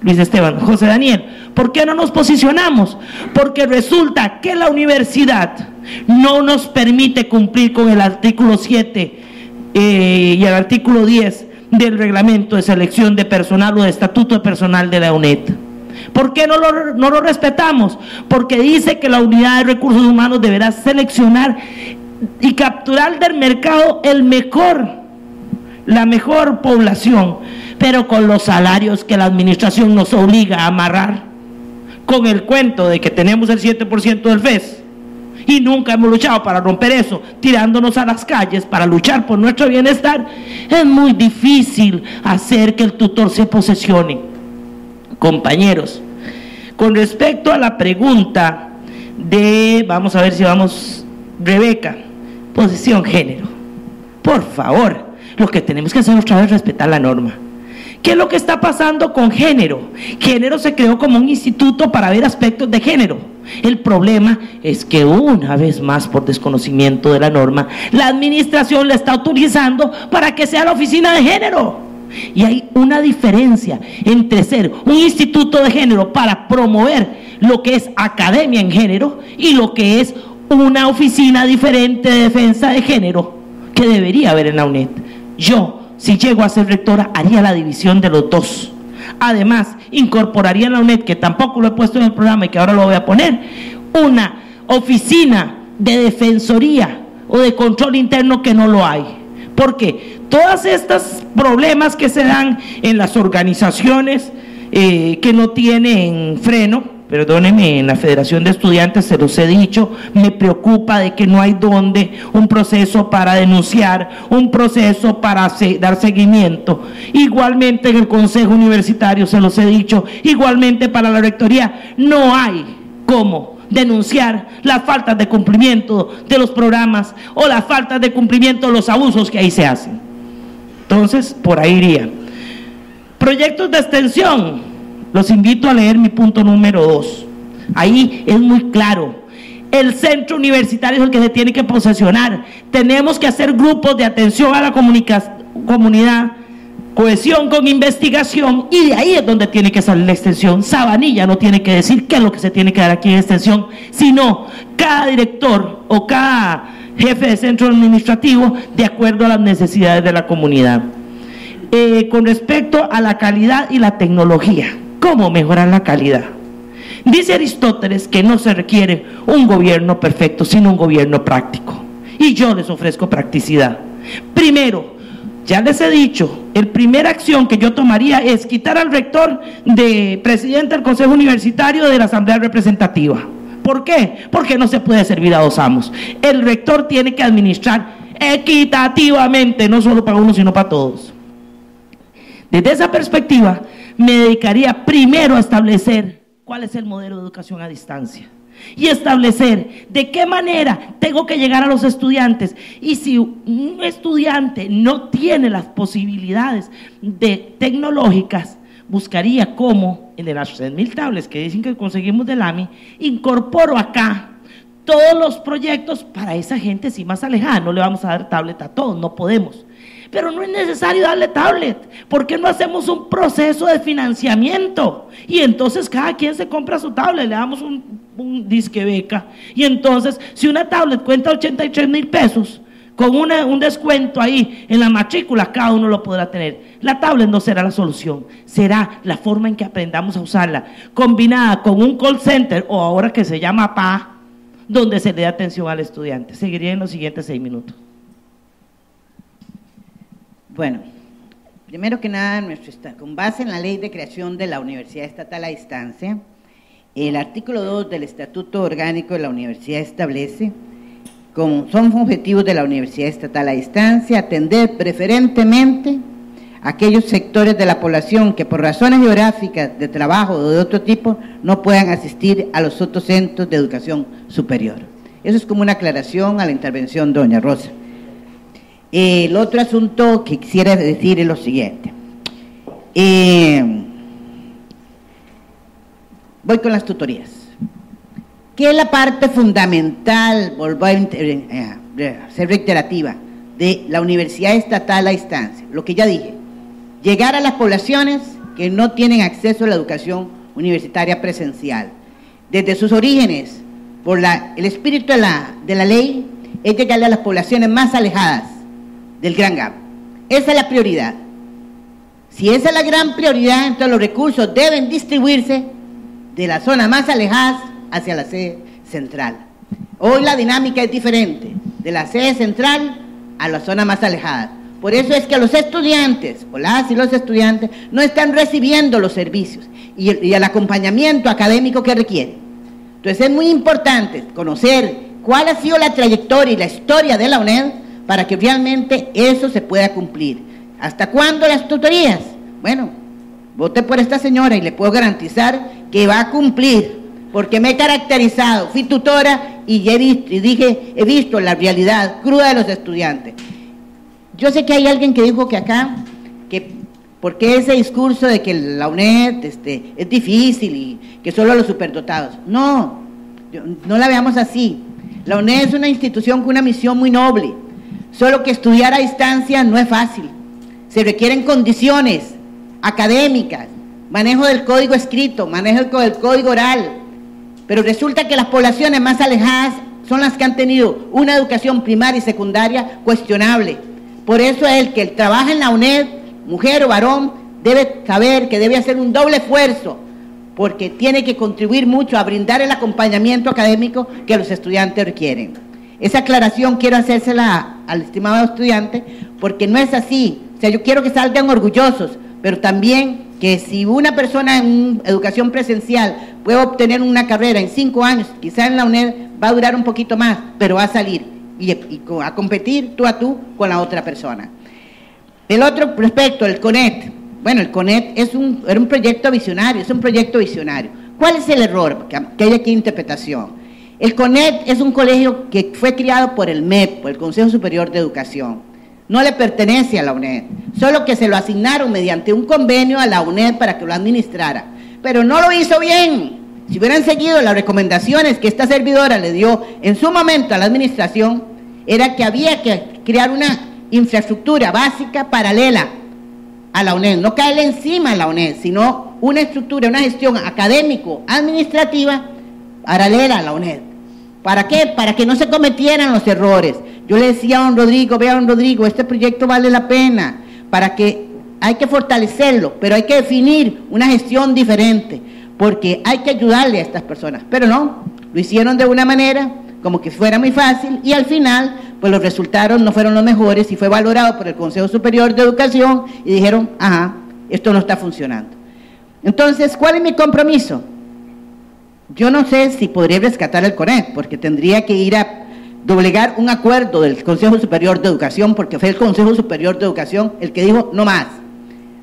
Luis Esteban, José Daniel, ¿por qué no nos posicionamos? Porque resulta que la universidad no nos permite cumplir con el artículo 7 eh, y el artículo 10 del reglamento de selección de personal o de estatuto de personal de la UNED. ¿Por qué no lo, no lo respetamos? Porque dice que la unidad de recursos humanos deberá seleccionar y capturar del mercado el mejor, la mejor población, pero con los salarios que la administración nos obliga a amarrar, con el cuento de que tenemos el 7% del FES. Y nunca hemos luchado para romper eso, tirándonos a las calles para luchar por nuestro bienestar. Es muy difícil hacer que el tutor se posesione compañeros. Con respecto a la pregunta de, vamos a ver si vamos, Rebeca, posición género. Por favor, lo que tenemos que hacer otra vez es respetar la norma. ¿Qué es lo que está pasando con género? Género se creó como un instituto para ver aspectos de género. El problema es que una vez más, por desconocimiento de la norma, la administración la está utilizando para que sea la oficina de género. Y hay una diferencia entre ser un instituto de género para promover lo que es academia en género y lo que es una oficina diferente de defensa de género que debería haber en la UNED. Yo, si llego a ser rectora, haría la división de los dos. Además, incorporaría en la UNED, que tampoco lo he puesto en el programa y que ahora lo voy a poner, una oficina de defensoría o de control interno que no lo hay. Porque todos estos problemas que se dan en las organizaciones eh, que no tienen freno, perdónenme, en la Federación de Estudiantes se los he dicho, me preocupa de que no hay donde un proceso para denunciar, un proceso para dar seguimiento. Igualmente en el Consejo Universitario se los he dicho, igualmente para la Rectoría, no hay cómo denunciar las faltas de cumplimiento de los programas o las faltas de cumplimiento de los abusos que ahí se hacen. Entonces, por ahí iría. Proyectos de extensión. Los invito a leer mi punto número dos. Ahí es muy claro. El centro universitario es el que se tiene que posesionar. Tenemos que hacer grupos de atención a la comunidad, cohesión con investigación y de ahí es donde tiene que salir la extensión. Sabanilla no tiene que decir qué es lo que se tiene que dar aquí en extensión, sino cada director o cada jefe de centro administrativo de acuerdo a las necesidades de la comunidad. Eh, con respecto a la calidad y la tecnología, ¿cómo mejorar la calidad? Dice Aristóteles que no se requiere un gobierno perfecto, sino un gobierno práctico. Y yo les ofrezco practicidad. Primero, ya les he dicho, el primera acción que yo tomaría es quitar al rector de presidente del Consejo Universitario de la Asamblea Representativa. ¿Por qué? Porque no se puede servir a dos amos. El rector tiene que administrar equitativamente, no solo para uno, sino para todos. Desde esa perspectiva, me dedicaría primero a establecer cuál es el modelo de educación a distancia y establecer de qué manera tengo que llegar a los estudiantes. Y si un estudiante no tiene las posibilidades de tecnológicas, buscaría cómo en las mil tablets que dicen que conseguimos del AMI, incorporo acá todos los proyectos para esa gente sí más alejada. No le vamos a dar tablet a todos, no podemos. Pero no es necesario darle tablet. ¿Por qué no hacemos un proceso de financiamiento? Y entonces cada quien se compra su tablet, le damos un, disque beca. Y entonces, si una tablet cuenta 83 mil pesos, con un descuento ahí en la matrícula, cada uno lo podrá tener. La tablet no será la solución, será la forma en que aprendamos a usarla, combinada con un call center o ahora que se llama PA, donde se le dé atención al estudiante. Seguiría en los siguientes seis minutos. Bueno, primero que nada, con base en la ley de creación de la Universidad Estatal a Distancia, el artículo 2 del Estatuto Orgánico de la Universidad establece, como son objetivos de la Universidad Estatal a Distancia, atender preferentemente aquellos sectores de la población que por razones geográficas, de trabajo o de otro tipo, no puedan asistir a los otros centros de educación superior. Eso es como una aclaración a la intervención de doña Rosa. El otro asunto que quisiera decir es lo siguiente. Eh, voy con las tutorías. ¿Qué es la parte fundamental, volvo a eh, ser reiterativa, de la Universidad Estatal a distancia? Lo que ya dije, llegar a las poblaciones que no tienen acceso a la educación universitaria presencial. Desde sus orígenes, por el espíritu de la, de la ley, es llegarle a las poblaciones más alejadas del gran gap. Esa es la prioridad. Si esa es la gran prioridad, entonces los recursos deben distribuirse de las zonas más alejadas hacia la sede central. Hoy la dinámica es diferente, de la sede central a la zona más alejada. Por eso es que los estudiantes, o las y los estudiantes, no están recibiendo los servicios y el, y el acompañamiento académico que requieren. Entonces es muy importante conocer cuál ha sido la trayectoria y la historia de la UNED para que realmente eso se pueda cumplir. ¿Hasta cuándo las tutorías? Bueno, vote por esta señora y le puedo garantizar que va a cumplir, porque me he caracterizado, fui tutora y, he visto, y dije, he visto la realidad cruda de los estudiantes. Yo sé que hay alguien que dijo que acá, que porque ese discurso de que la UNED este, es difícil y que solo los superdotados. No, no la veamos así. La UNED es una institución con una misión muy noble Solo que estudiar a distancia no es fácil. Se requieren condiciones académicas, manejo del código escrito, manejo del código oral. Pero resulta que las poblaciones más alejadas son las que han tenido una educación primaria y secundaria cuestionable. Por eso es el que trabaja en la UNED, mujer o varón, debe saber que debe hacer un doble esfuerzo porque tiene que contribuir mucho a brindar el acompañamiento académico que los estudiantes requieren. Esa aclaración quiero hacérsela al estimado estudiante porque no es así. O sea, yo quiero que salgan orgullosos, pero también que si una persona en educación presencial puede obtener una carrera en cinco años, quizá en la UNED va a durar un poquito más, pero va a salir y, a competir tú a tú con la otra persona. El otro respecto, el CONET. Bueno, el CONET es un, era un proyecto visionario, es un proyecto visionario. ¿Cuál es el error? Que hay aquí interpretación. El CONET es un colegio que fue criado por el MEP, por el Consejo Superior de Educación. No le pertenece a la UNED, solo que se lo asignaron mediante un convenio a la UNED para que lo administrara. Pero no lo hizo bien. Si hubieran seguido las recomendaciones que esta servidora le dio en su momento a la administración, era que había que crear una infraestructura básica paralela a la UNED, no caerle encima a la UNED, sino una estructura, una gestión académico-administrativa paralela a la UNED. ¿Para qué? Para que no se cometieran los errores. Yo le decía a don Rodrigo, vea don Rodrigo, este proyecto vale la pena, para que hay que fortalecerlo, pero hay que definir una gestión diferente, porque hay que ayudarle a estas personas. Pero no, lo hicieron de una manera como que fuera muy fácil y al final pues los resultados no fueron los mejores y fue valorado por el Consejo Superior de Educación y dijeron, ajá, esto no está funcionando. Entonces, ¿cuál es mi compromiso? Yo no sé si podría rescatar el CONEC, porque tendría que ir a doblegar un acuerdo del Consejo Superior de Educación, porque fue el Consejo Superior de Educación el que dijo no más.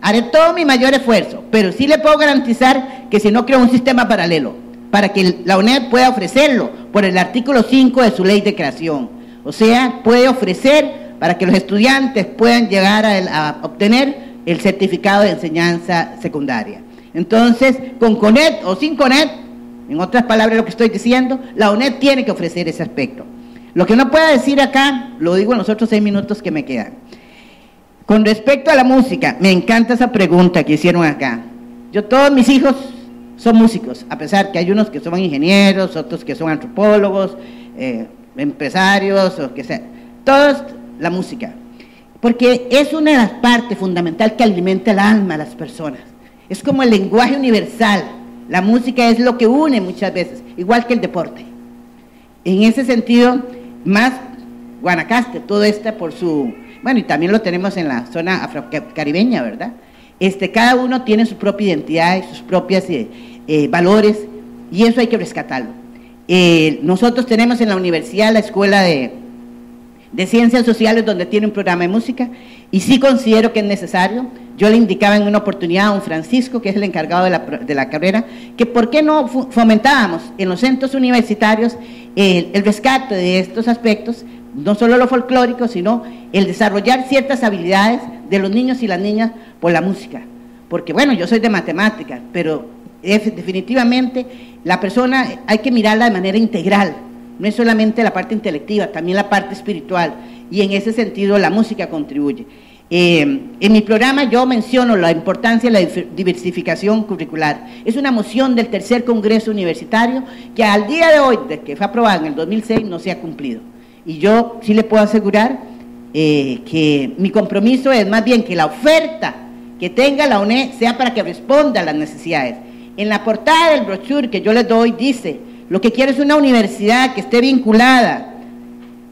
Haré todo mi mayor esfuerzo, pero sí le puedo garantizar que si no creo un sistema paralelo, para que la UNED pueda ofrecerlo por el artículo 5 de su ley de creación. O sea, puede ofrecer para que los estudiantes puedan llegar a, obtener el certificado de enseñanza secundaria. Entonces, con CONET o sin CONET, en otras palabras lo que estoy diciendo, la UNED tiene que ofrecer ese aspecto. Lo que no pueda decir acá, lo digo en los otros seis minutos que me quedan. Con respecto a la música, me encanta esa pregunta que hicieron acá. Yo, todos mis hijos son músicos, a pesar que hay unos que son ingenieros, otros que son antropólogos, eh, empresarios, o que sea. Todos la música. Porque es una de las partes fundamentales que alimenta el alma a las personas. Es como el lenguaje universal. La música es lo que une muchas veces, igual que el deporte. En ese sentido, más Guanacaste, todo esto por su, bueno, y también lo tenemos en la zona afrocaribeña, ¿verdad? Este, cada uno tiene su propia identidad y sus propios eh, eh, valores, y eso hay que rescatarlo. Eh, nosotros tenemos en la universidad la escuela de, de Ciencias Sociales donde tiene un programa de música, y sí considero que es necesario. Yo le indicaba en una oportunidad a un Francisco, que es el encargado de la, de la carrera, que por qué no fomentábamos en los centros universitarios el, el rescate de estos aspectos, no solo lo folclórico, sino el desarrollar ciertas habilidades de los niños y las niñas por la música. Porque bueno, yo soy de matemáticas, pero definitivamente la persona hay que mirarla de manera integral, no es solamente la parte intelectiva, también la parte espiritual, y en ese sentido la música contribuye. Eh, en mi programa yo menciono la importancia de la diversificación curricular. Es una moción del tercer Congreso Universitario que al día de hoy, que fue aprobada en el 2006, no se ha cumplido. Y yo sí le puedo asegurar eh, que mi compromiso es más bien que la oferta que tenga la UNED sea para que responda a las necesidades. En la portada del brochure que yo les doy dice, lo que quiero es una universidad que esté vinculada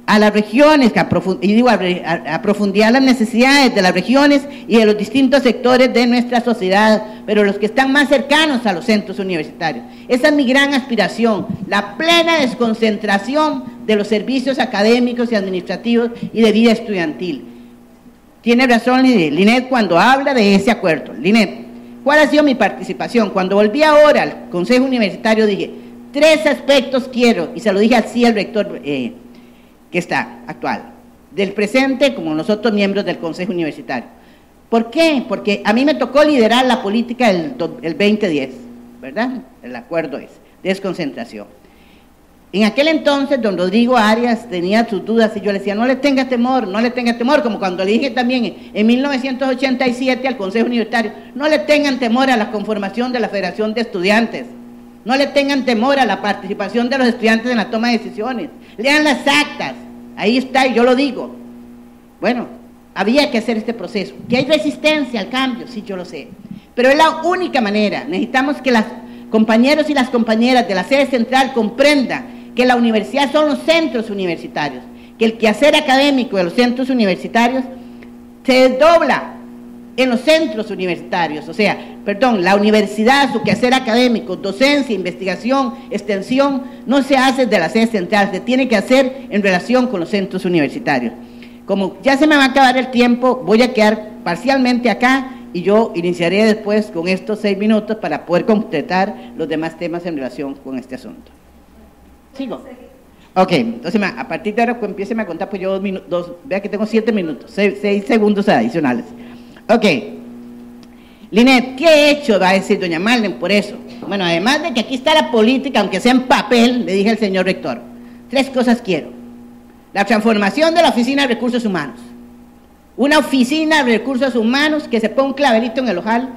a las regiones, a, y digo, a, profundizar las necesidades de las regiones y de los distintos sectores de nuestra sociedad, pero los que están más cercanos a los centros universitarios. Esa es mi gran aspiración, la plena desconcentración de los servicios académicos y administrativos y de vida estudiantil. Tiene razón Linet cuando habla de ese acuerdo. Linet, ¿cuál ha sido mi participación? Cuando volví ahora al Consejo Universitario dije, tres aspectos quiero, y se lo dije así al rector. Eh, que está actual, del presente como nosotros miembros del Consejo Universitario. ¿Por qué? Porque a mí me tocó liderar la política del, 2010, ¿verdad? El acuerdo es desconcentración. En aquel entonces, don Rodrigo Arias tenía sus dudas y yo le decía, no le tenga temor, no le tenga temor, como cuando le dije también en 1987 al Consejo Universitario, no le tengan temor a la conformación de la Federación de Estudiantes, no le tengan temor a la participación de los estudiantes en la toma de decisiones, lean las actas, ahí está y yo lo digo. Bueno, había que hacer este proceso. ¿Que hay resistencia al cambio? Sí, yo lo sé. Pero es la única manera. Necesitamos que los compañeros y las compañeras de la sede central comprendan que la universidad son los centros universitarios, que el quehacer académico de los centros universitarios se desdobla en los centros universitarios, o sea, perdón, la universidad, su quehacer académico, docencia, investigación, extensión, no se hace de la sede central, se tiene que hacer en relación con los centros universitarios. Como ya se me va a acabar el tiempo, voy a quedar parcialmente acá y yo iniciaré después con estos seis minutos para poder completar los demás temas en relación con este asunto. ¿Sigo? Ok, entonces a partir de ahora pues, empiecen a contar, pues yo dos minutos, vea que tengo siete minutos, seis, segundos adicionales. Ok, Linet, ¿qué he hecho? Va a decir doña Marlen por eso. Bueno, además de que aquí está la política, aunque sea en papel, le dije al señor rector, tres cosas quiero. La transformación de la Oficina de Recursos Humanos. Una oficina de recursos humanos que se ponga un clavelito en el ojal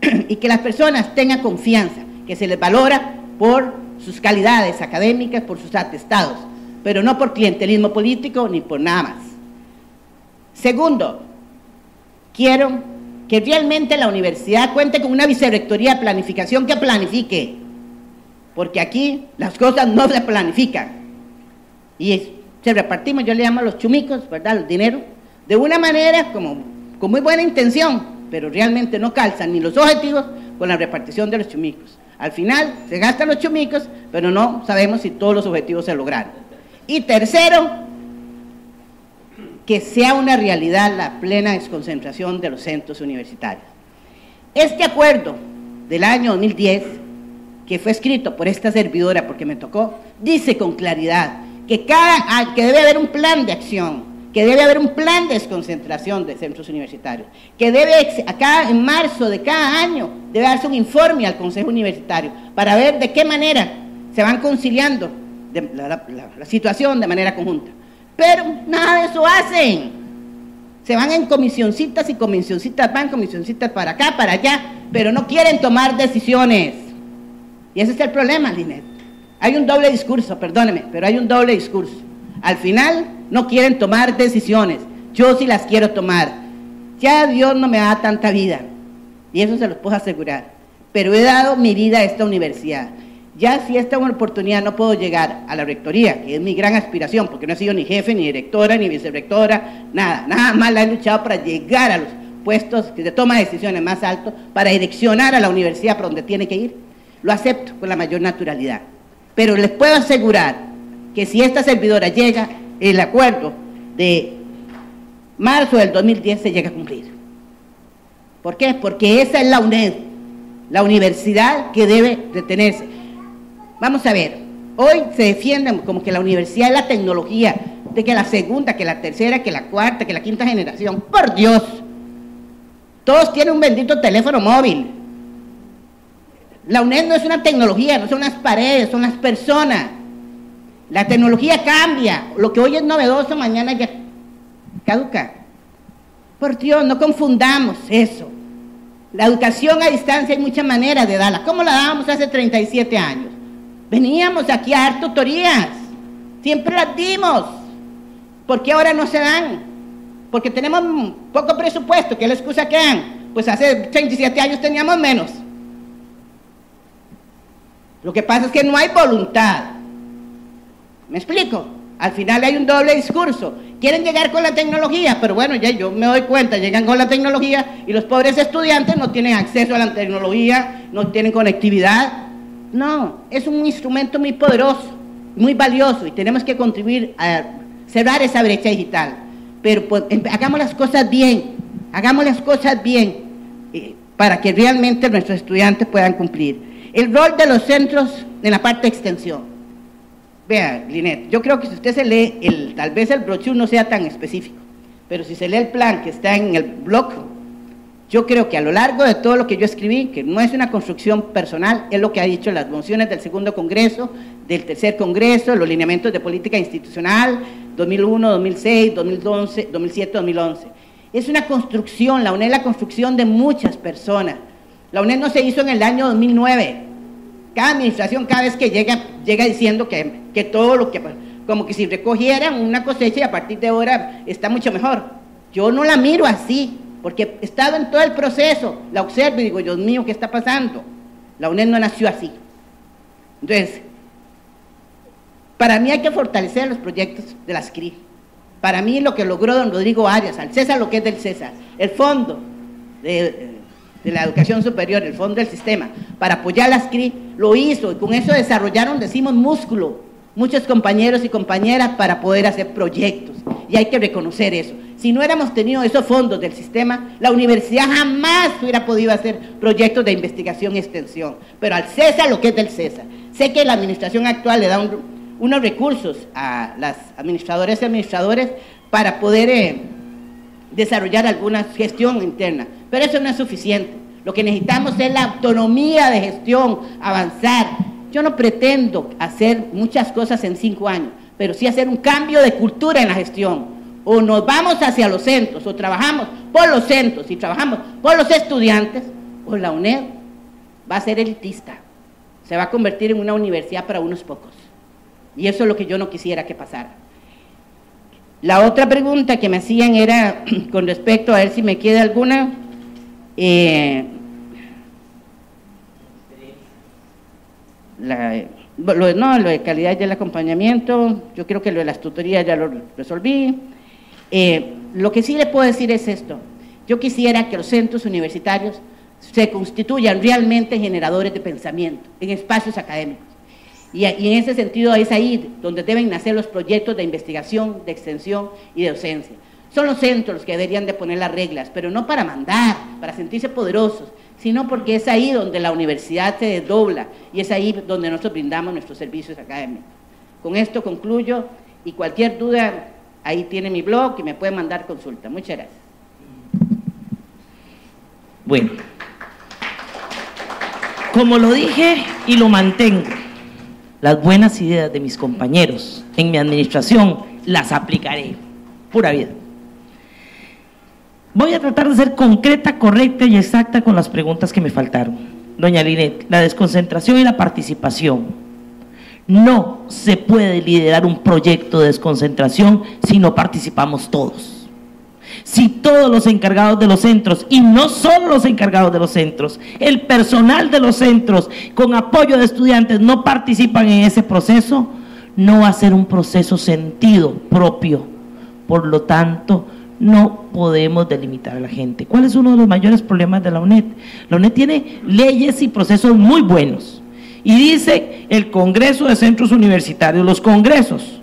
y que las personas tengan confianza, que se les valora por sus calidades académicas, por sus atestados, pero no por clientelismo político ni por nada más. Segundo, quiero que realmente la universidad cuente con una vicerrectoría de planificación que planifique, porque aquí las cosas no se planifican. Y se repartimos, yo le llamo los chumicos, ¿verdad? Los dinero, de una manera como con muy buena intención, pero realmente no calzan ni los objetivos con la repartición de los chumicos. Al final se gastan los chumicos, pero no sabemos si todos los objetivos se lograron. Y tercero, que sea una realidad la plena desconcentración de los centros universitarios. Este acuerdo del año 2010, que fue escrito por esta servidora porque me tocó, dice con claridad que, debe haber un plan de acción que debe haber un plan de desconcentración de centros universitarios, que debe, acá en marzo de cada año, debe darse un informe al Consejo Universitario para ver de qué manera se van conciliando la, situación de manera conjunta. Pero nada de eso hacen. Se van en comisioncitas y comisioncitas van, comisioncitas para acá, para allá, pero no quieren tomar decisiones. Y ese es el problema, Linet. Hay un doble discurso, perdóneme, pero hay un doble discurso. Al final no quieren tomar decisiones. Yo sí las quiero tomar. Ya Dios no me da tanta vida. Y eso se los puedo asegurar. Pero he dado mi vida a esta universidad. Ya si esta oportunidad no puedo llegar a la rectoría, que es mi gran aspiración, porque no he sido ni jefe, ni directora, ni vicerrectora, nada. Nada más la he luchado para llegar a los puestos de toma de decisiones más altos, para direccionar a la universidad por donde tiene que ir. Lo acepto con la mayor naturalidad. Pero les puedo asegurar que si esta servidora llega el acuerdo de marzo del 2010 se llega a cumplir. ¿Por qué? Porque esa es la UNED, la universidad que debe detenerse. Vamos a ver, hoy se defienden como que la universidad es la tecnología, de que la segunda, que la tercera, que la cuarta, que la quinta generación. Por Dios, todos tienen un bendito teléfono móvil. La UNED no es una tecnología, no son las paredes, son las personas. La tecnología cambia. Lo que hoy es novedoso, mañana ya caduca. Por Dios, no confundamos eso. La educación a distancia hay muchas maneras de darla. ¿Cómo la dábamos hace 37 años? Veníamos aquí a dar tutorías. Siempre las dimos. ¿Por qué ahora no se dan? Porque tenemos poco presupuesto. ¿Qué es la excusa que dan? Pues hace 37 años teníamos menos. Lo que pasa es que no hay voluntad. ¿Me explico? Al final hay un doble discurso. Quieren llegar con la tecnología, pero bueno, ya yo me doy cuenta, llegan con la tecnología y los pobres estudiantes no tienen acceso a la tecnología, no tienen conectividad. No, es un instrumento muy poderoso, muy valioso y tenemos que contribuir a cerrar esa brecha digital. Pero pues, hagamos las cosas bien, hagamos las cosas bien eh, para que realmente nuestros estudiantes puedan cumplir. El rol de los centros en la parte de extensión. Vea, Linet, yo creo que si usted se lee, el, tal vez el brochure no sea tan específico, pero si se lee el plan que está en el blog, yo creo que a lo largo de todo lo que yo escribí, que no es una construcción personal, es lo que ha dicho las mociones del segundo congreso, del tercer congreso, los lineamientos de política institucional, 2001, 2006, 2011, 2007, 2011. Es una construcción, la UNED es la construcción de muchas personas. La UNED no se hizo en el año 2009, cada administración, cada vez que llega, llega diciendo que, que todo lo que, como que si recogieran una cosecha y a partir de ahora está mucho mejor. Yo no la miro así, porque he estado en todo el proceso, la observo y digo, Dios mío, ¿qué está pasando? La UNED no nació así. Entonces, para mí hay que fortalecer los proyectos de las CRI. Para mí lo que logró don Rodrigo Arias, al César lo que es del César, el fondo de, la educación superior, el fondo del sistema, para apoyar las CRI, lo hizo y con eso desarrollaron, decimos, músculo, muchos compañeros y compañeras para poder hacer proyectos. Y hay que reconocer eso. Si no hubiéramos tenido esos fondos del sistema, la universidad jamás hubiera podido hacer proyectos de investigación y extensión. Pero al César lo que es del César. Sé que la administración actual le da unos recursos a las administradoras y administradores para poder eh, desarrollar alguna gestión interna, pero eso no es suficiente. Lo que necesitamos es la autonomía de gestión, avanzar. Yo no pretendo hacer muchas cosas en cinco años, pero sí hacer un cambio de cultura en la gestión. O nos vamos hacia los centros, o trabajamos por los centros, y trabajamos por los estudiantes, o la UNED va a ser elitista. Se va a convertir en una universidad para unos pocos. Y eso es lo que yo no quisiera que pasara. La otra pregunta que me hacían era con respecto a ver si me queda alguna. Eh, lo, no, lo de calidad del acompañamiento, yo creo que lo de las tutorías ya lo resolví. Eh, lo que sí le puedo decir es esto. Yo quisiera que los centros universitarios se constituyan realmente generadores de pensamiento en espacios académicos. Y, en ese sentido es ahí donde deben nacer los proyectos de investigación, de extensión y de docencia. Son los centros los que deberían de poner las reglas, pero no para mandar, para sentirse poderosos, sino porque es ahí donde la universidad se desdobla y es ahí donde nosotros brindamos nuestros servicios académicos. Con esto concluyo y cualquier duda, ahí tiene mi blog y me puede mandar consulta. Muchas gracias. Bueno, como lo dije y lo mantengo, las buenas ideas de mis compañeros en mi administración las aplicaré. Pura vida. Voy a tratar de ser concreta, correcta y exacta con las preguntas que me faltaron. Doña Linet, la desconcentración y la participación. No se puede liderar un proyecto de desconcentración si no participamos todos si todos los encargados de los centros, y no solo los encargados de los centros, el personal de los centros, con apoyo de estudiantes, no participan en ese proceso, no va a ser un proceso sentido propio. Por lo tanto, no podemos delimitar a la gente. ¿Cuál es uno de los mayores problemas de la UNED? La UNED tiene leyes y procesos muy buenos. Y dice el Congreso de Centros Universitarios, los congresos,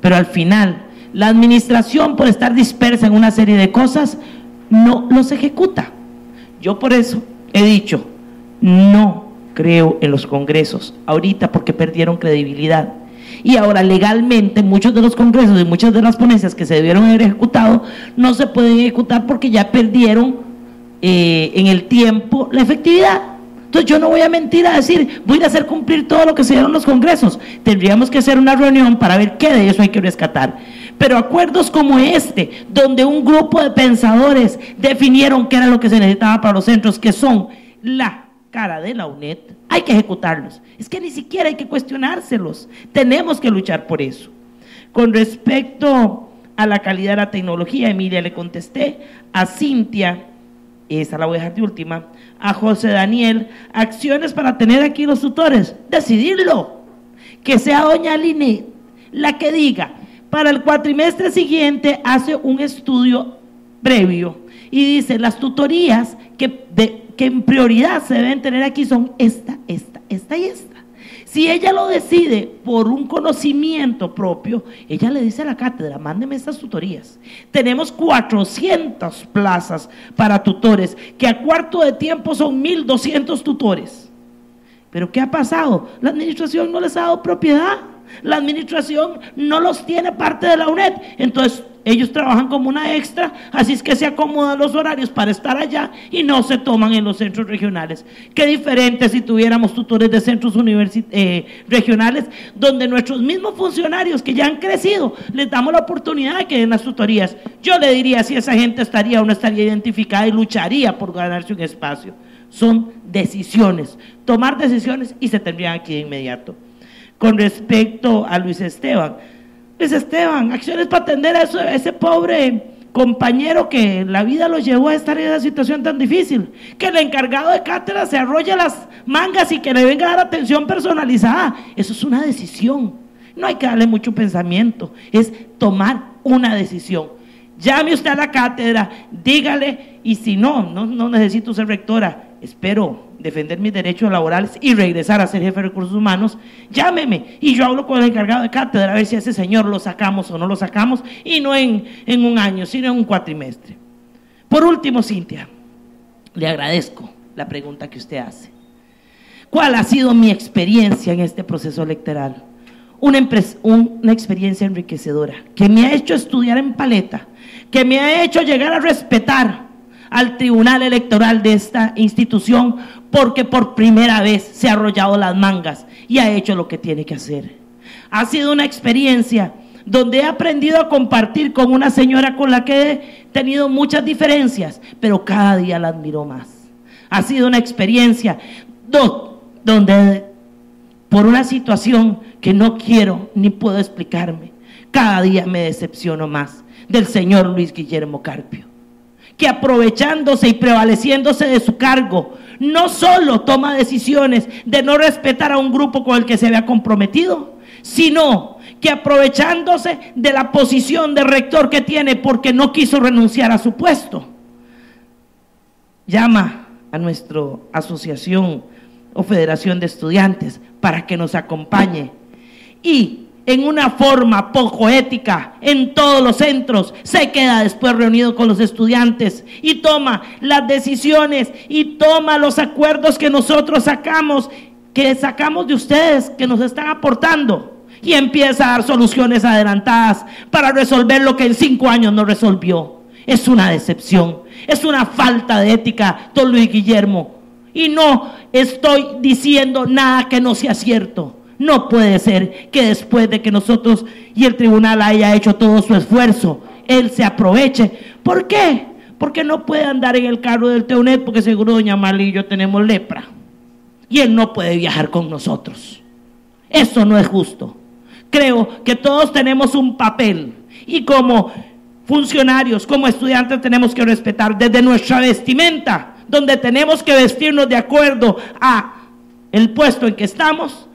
pero al final la administración, por estar dispersa en una serie de cosas, no los ejecuta. Yo por eso he dicho, no creo en los congresos ahorita porque perdieron credibilidad. Y ahora legalmente muchos de los congresos y muchas de las ponencias que se debieron haber ejecutado no se pueden ejecutar porque ya perdieron eh, en el tiempo la efectividad. Entonces yo no voy a mentir a decir, voy a hacer cumplir todo lo que se dieron los congresos. Tendríamos que hacer una reunión para ver qué de eso hay que rescatar. Pero acuerdos como este, donde un grupo de pensadores definieron qué era lo que se necesitaba para los centros, que son la cara de la UNED, hay que ejecutarlos. Es que ni siquiera hay que cuestionárselos. Tenemos que luchar por eso. Con respecto a la calidad de la tecnología, Emilia le contesté, a Cintia, esa la voy a dejar de última, a José Daniel, acciones para tener aquí los tutores, decidirlo. Que sea doña Line la que diga, para el cuatrimestre siguiente hace un estudio previo y dice las tutorías que, que en prioridad se deben tener aquí son esta, esta, esta y esta. Si ella lo decide por un conocimiento propio, ella le dice a la cátedra, mándeme estas tutorías. Tenemos 400 plazas para tutores, que a cuarto de tiempo son 1.200 tutores. Pero ¿qué ha pasado? La administración no les ha dado propiedad. La administración no los tiene parte de la UNED. Entonces ellos trabajan como una extra, así es que se acomodan los horarios para estar allá y no se toman en los centros regionales. Qué diferente si tuviéramos tutores de centros eh, regionales donde nuestros mismos funcionarios que ya han crecido les damos la oportunidad de que den las tutorías. Yo le diría si esa gente estaría o no estaría identificada y lucharía por ganarse un espacio. Son decisiones, tomar decisiones y se tendrían aquí de inmediato con respecto a Luis Esteban. Luis Esteban, acciones para atender a, ese pobre compañero que la vida lo llevó a estar en esa situación tan difícil, que el encargado de cátedra se arrolle las mangas y que le venga a dar atención personalizada. Eso es una decisión. No hay que darle mucho pensamiento, es tomar una decisión. Llame usted a la cátedra, dígale, y si no, no, no necesito ser rectora, espero defender mis derechos laborales y regresar a ser jefe de recursos humanos, llámeme y yo hablo con el encargado de cátedra a ver si ese señor lo sacamos o no lo sacamos y no en, en un año, sino en un cuatrimestre. Por último, Cintia, le agradezco la pregunta que usted hace. ¿Cuál ha sido mi experiencia en este proceso electoral? Una, una, experiencia enriquecedora que me ha hecho estudiar en paleta, que me ha hecho llegar a respetar al tribunal electoral de esta institución porque por primera vez se ha arrollado las mangas y ha hecho lo que tiene que hacer. Ha sido una experiencia donde he aprendido a compartir con una señora con la que he tenido muchas diferencias, pero cada día la admiro más. Ha sido una experiencia donde por una situación que no quiero ni puedo explicarme, cada día me decepciono más del señor Luis Guillermo Carpio, que aprovechándose y prevaleciéndose de su cargo, no solo toma decisiones de no respetar a un grupo con el que se había comprometido, sino que aprovechándose de la posición de rector que tiene porque no quiso renunciar a su puesto, llama a nuestra asociación o federación de estudiantes para que nos acompañe y en una forma poco ética en todos los centros, se queda después reunido con los estudiantes y toma las decisiones y toma los acuerdos que nosotros sacamos, que sacamos de ustedes, que nos están aportando. Y empieza a dar soluciones adelantadas para resolver lo que en cinco años no resolvió. Es una decepción, es una falta de ética, don Luis Guillermo. Y no estoy diciendo nada que no sea cierto. No puede ser que después de que nosotros y el tribunal haya hecho todo su esfuerzo, él se aproveche. ¿Por qué? Porque no puede andar en el carro del Teunet porque seguro doña Marley y yo tenemos lepra. Y él no puede viajar con nosotros. Eso no es justo. Creo que todos tenemos un papel y como funcionarios, como estudiantes tenemos que respetar desde nuestra vestimenta, donde tenemos que vestirnos de acuerdo a el puesto en que estamos,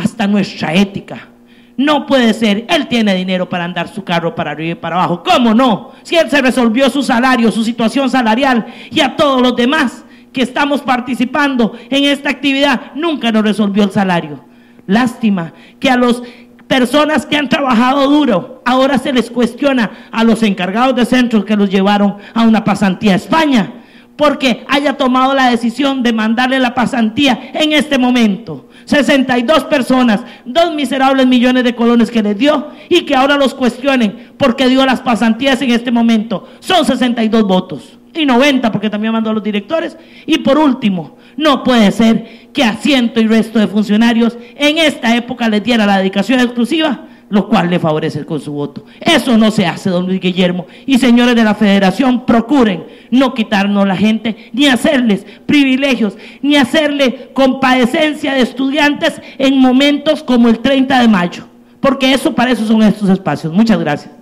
hasta nuestra ética. No puede ser, él tiene dinero para andar su carro para arriba y para abajo. ¿Cómo no? Si él se resolvió su salario, su situación salarial y a todos los demás que estamos participando en esta actividad, nunca nos resolvió el salario. Lástima que a las personas que han trabajado duro, ahora se les cuestiona a los encargados de centros que los llevaron a una pasantía a España, porque haya tomado la decisión de mandarle la pasantía en este momento. 62 personas, dos miserables millones de colones que les dio y que ahora los cuestionen porque dio las pasantías en este momento. Son 62 votos y 90 porque también mandó a los directores. Y por último, no puede ser que asiento y resto de funcionarios en esta época les diera la dedicación exclusiva lo cual le favorece con su voto. Eso no se hace, don Luis Guillermo. Y señores de la federación, procuren no quitarnos la gente, ni hacerles privilegios, ni hacerle compadecencia de estudiantes en momentos como el 30 de mayo. Porque eso para eso son estos espacios. Muchas gracias.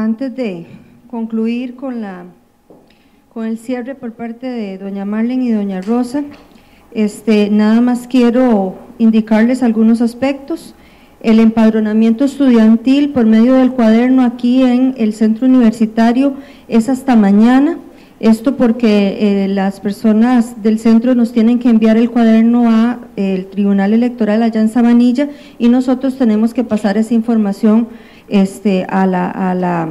Antes de concluir con, la, con el cierre por parte de doña Marlene y doña Rosa, este, nada más quiero indicarles algunos aspectos. El empadronamiento estudiantil por medio del cuaderno aquí en el centro universitario es hasta mañana. Esto porque eh, las personas del centro nos tienen que enviar el cuaderno a el Tribunal Electoral allá en Sabanilla y nosotros tenemos que pasar esa información este, a, la, a, la,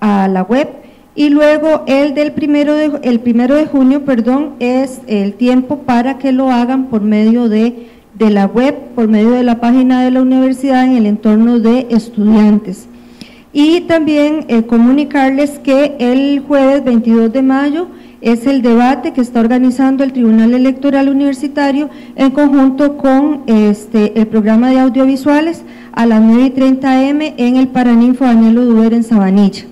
a la web. Y luego el del primero de, el primero de junio, perdón, es el tiempo para que lo hagan por medio de, de la web, por medio de la página de la universidad en el entorno de estudiantes. Y también eh, comunicarles que el jueves 22 de mayo es el debate que está organizando el Tribunal Electoral Universitario en conjunto con este, el programa de audiovisuales a las 9 y 30 M en el Paraninfo Danielo Duer en Sabanilla.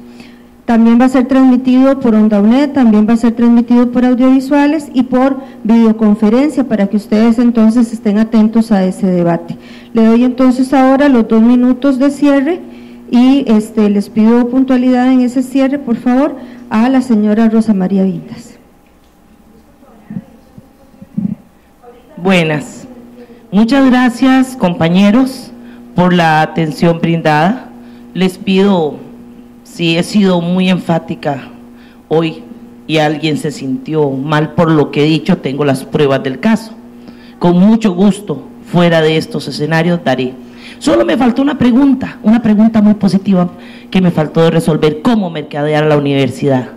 También va a ser transmitido por Onda UNED, también va a ser transmitido por audiovisuales y por videoconferencia para que ustedes entonces estén atentos a ese debate. Le doy entonces ahora los dos minutos de cierre y este, les pido puntualidad en ese cierre, por favor a la señora Rosa María Vindas. Buenas. Muchas gracias, compañeros, por la atención brindada. Les pido, si he sido muy enfática hoy y alguien se sintió mal por lo que he dicho, tengo las pruebas del caso. Con mucho gusto, fuera de estos escenarios, daré. Solo me faltó una pregunta, una pregunta muy positiva que me faltó de resolver, ¿cómo mercadear a la universidad?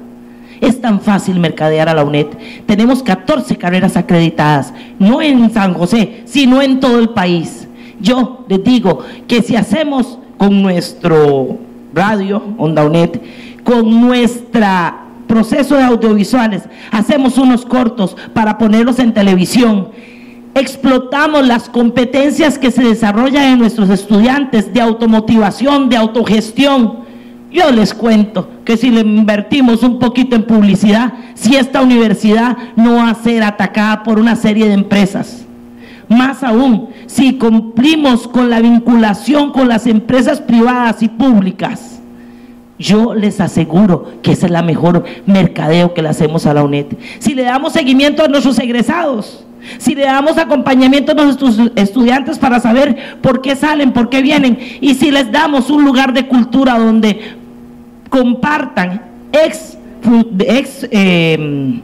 Es tan fácil mercadear a la UNED. Tenemos 14 carreras acreditadas, no en San José, sino en todo el país. Yo les digo que si hacemos con nuestro radio, Onda UNED, con nuestra proceso de audiovisuales, hacemos unos cortos para ponerlos en televisión, explotamos las competencias que se desarrollan en nuestros estudiantes de automotivación, de autogestión. Yo les cuento que si le invertimos un poquito en publicidad, si esta universidad no va a ser atacada por una serie de empresas. Más aún, si cumplimos con la vinculación con las empresas privadas y públicas, yo les aseguro que es la mejor mercadeo que le hacemos a la UNED. Si le damos seguimiento a nuestros egresados, si le damos acompañamiento a nuestros estudiantes para saber por qué salen, por qué vienen, y si les damos un lugar de cultura donde compartan ex, ex, em,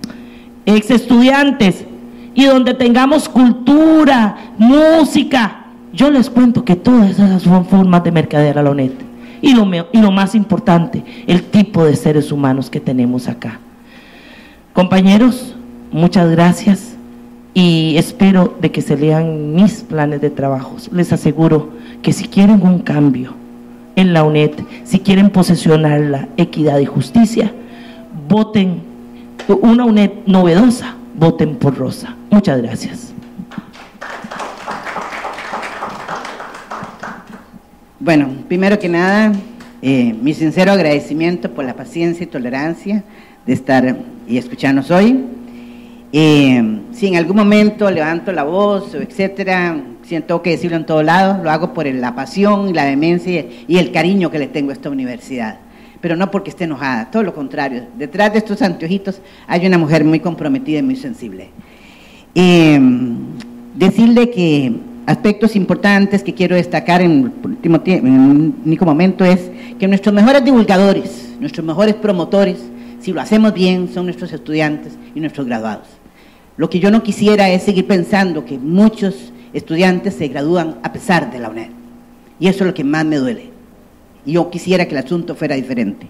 ex estudiantes y donde tengamos cultura, música, yo les cuento que todas esas son formas de mercader a la UNED. Y lo, y lo más importante, el tipo de seres humanos que tenemos acá. Compañeros, muchas gracias y espero de que se lean mis planes de trabajo. Les aseguro que si quieren un cambio en la UNED, si quieren posesionar la equidad y justicia, voten una UNED novedosa, voten por Rosa. Muchas gracias. Bueno, primero que nada, eh, mi sincero agradecimiento por la paciencia y tolerancia de estar y escucharnos hoy. Eh, si en algún momento levanto la voz, etcétera, siento que decirlo en todos lados, lo hago por la pasión la demencia y el cariño que le tengo a esta universidad. Pero no porque esté enojada, todo lo contrario. Detrás de estos anteojitos hay una mujer muy comprometida y muy sensible. Eh, decirle que aspectos importantes que quiero destacar en, último único momento es que nuestros mejores divulgadores, nuestros mejores promotores, si lo hacemos bien, son nuestros estudiantes y nuestros graduados. Lo que yo no quisiera es seguir pensando que muchos estudiantes se gradúan a pesar de la UNED. Y eso es lo que más me duele. Yo quisiera que el asunto fuera diferente.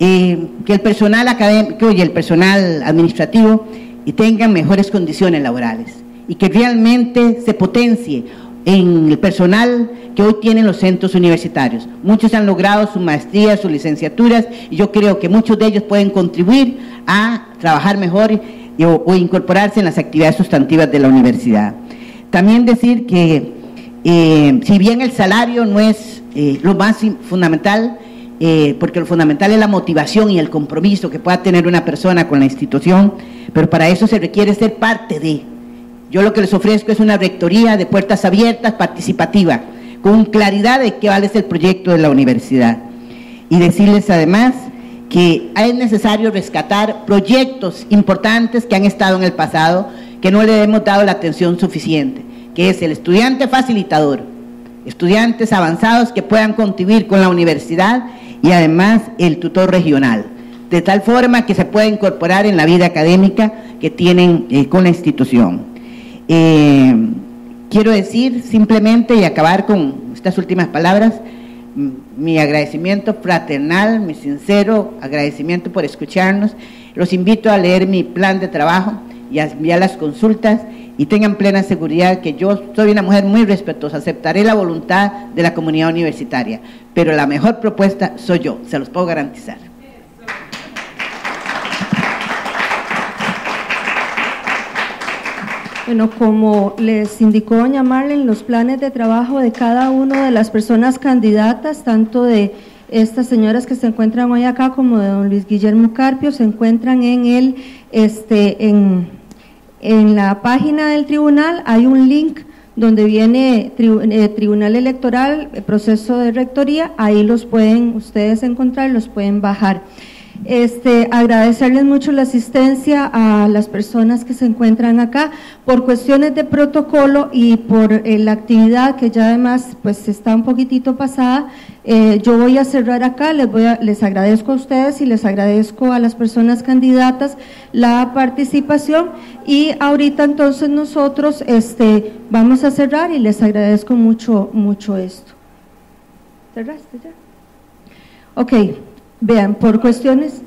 Eh, que el personal académico y el personal administrativo tengan mejores condiciones laborales y que realmente se potencie en el personal que hoy tienen los centros universitarios. Muchos han logrado su maestría, sus licenciaturas, y yo creo que muchos de ellos pueden contribuir a trabajar mejor o, incorporarse en las actividades sustantivas de la universidad. También decir que eh, si bien el salario no es eh, lo más fundamental, eh, porque lo fundamental es la motivación y el compromiso que pueda tener una persona con la institución, pero para eso se requiere ser parte de. Yo lo que les ofrezco es una rectoría de puertas abiertas, participativa, con claridad de qué vale el proyecto de la universidad. Y decirles además que es necesario rescatar proyectos importantes que han estado en el pasado, que no le hemos dado la atención suficiente, que es el estudiante facilitador, estudiantes avanzados que puedan contribuir con la universidad y además el tutor regional, de tal forma que se pueda incorporar en la vida académica que tienen eh, con la institución. Eh, quiero decir simplemente y acabar con estas últimas palabras, mi agradecimiento fraternal, mi sincero agradecimiento por escucharnos. Los invito a leer mi plan de trabajo y a enviar las consultas y tengan plena seguridad que yo soy una mujer muy respetuosa, aceptaré la voluntad de la comunidad universitaria, pero la mejor propuesta soy yo, se los puedo garantizar. Bueno, como les indicó doña Marlene, los planes de trabajo de cada una de las personas candidatas, tanto de estas señoras que se encuentran hoy acá como de don Luis Guillermo Carpio, se encuentran en el, este, en, en la página del tribunal, hay un link donde viene eh, Tribunal Electoral, proceso de rectoría, ahí los pueden ustedes encontrar, los pueden bajar. Este, agradecerles mucho la asistencia a las personas que se encuentran acá por cuestiones de protocolo y por eh, la actividad que ya además pues está un poquitito pasada. eh, yo voy a cerrar acá, les, voy a- les agradezco a ustedes y les agradezco a las personas candidatas la participación y ahorita entonces nosotros este, vamos a cerrar y les agradezco mucho, mucho esto. ¿Cerraste ya? Ok, vean, por cuestiones,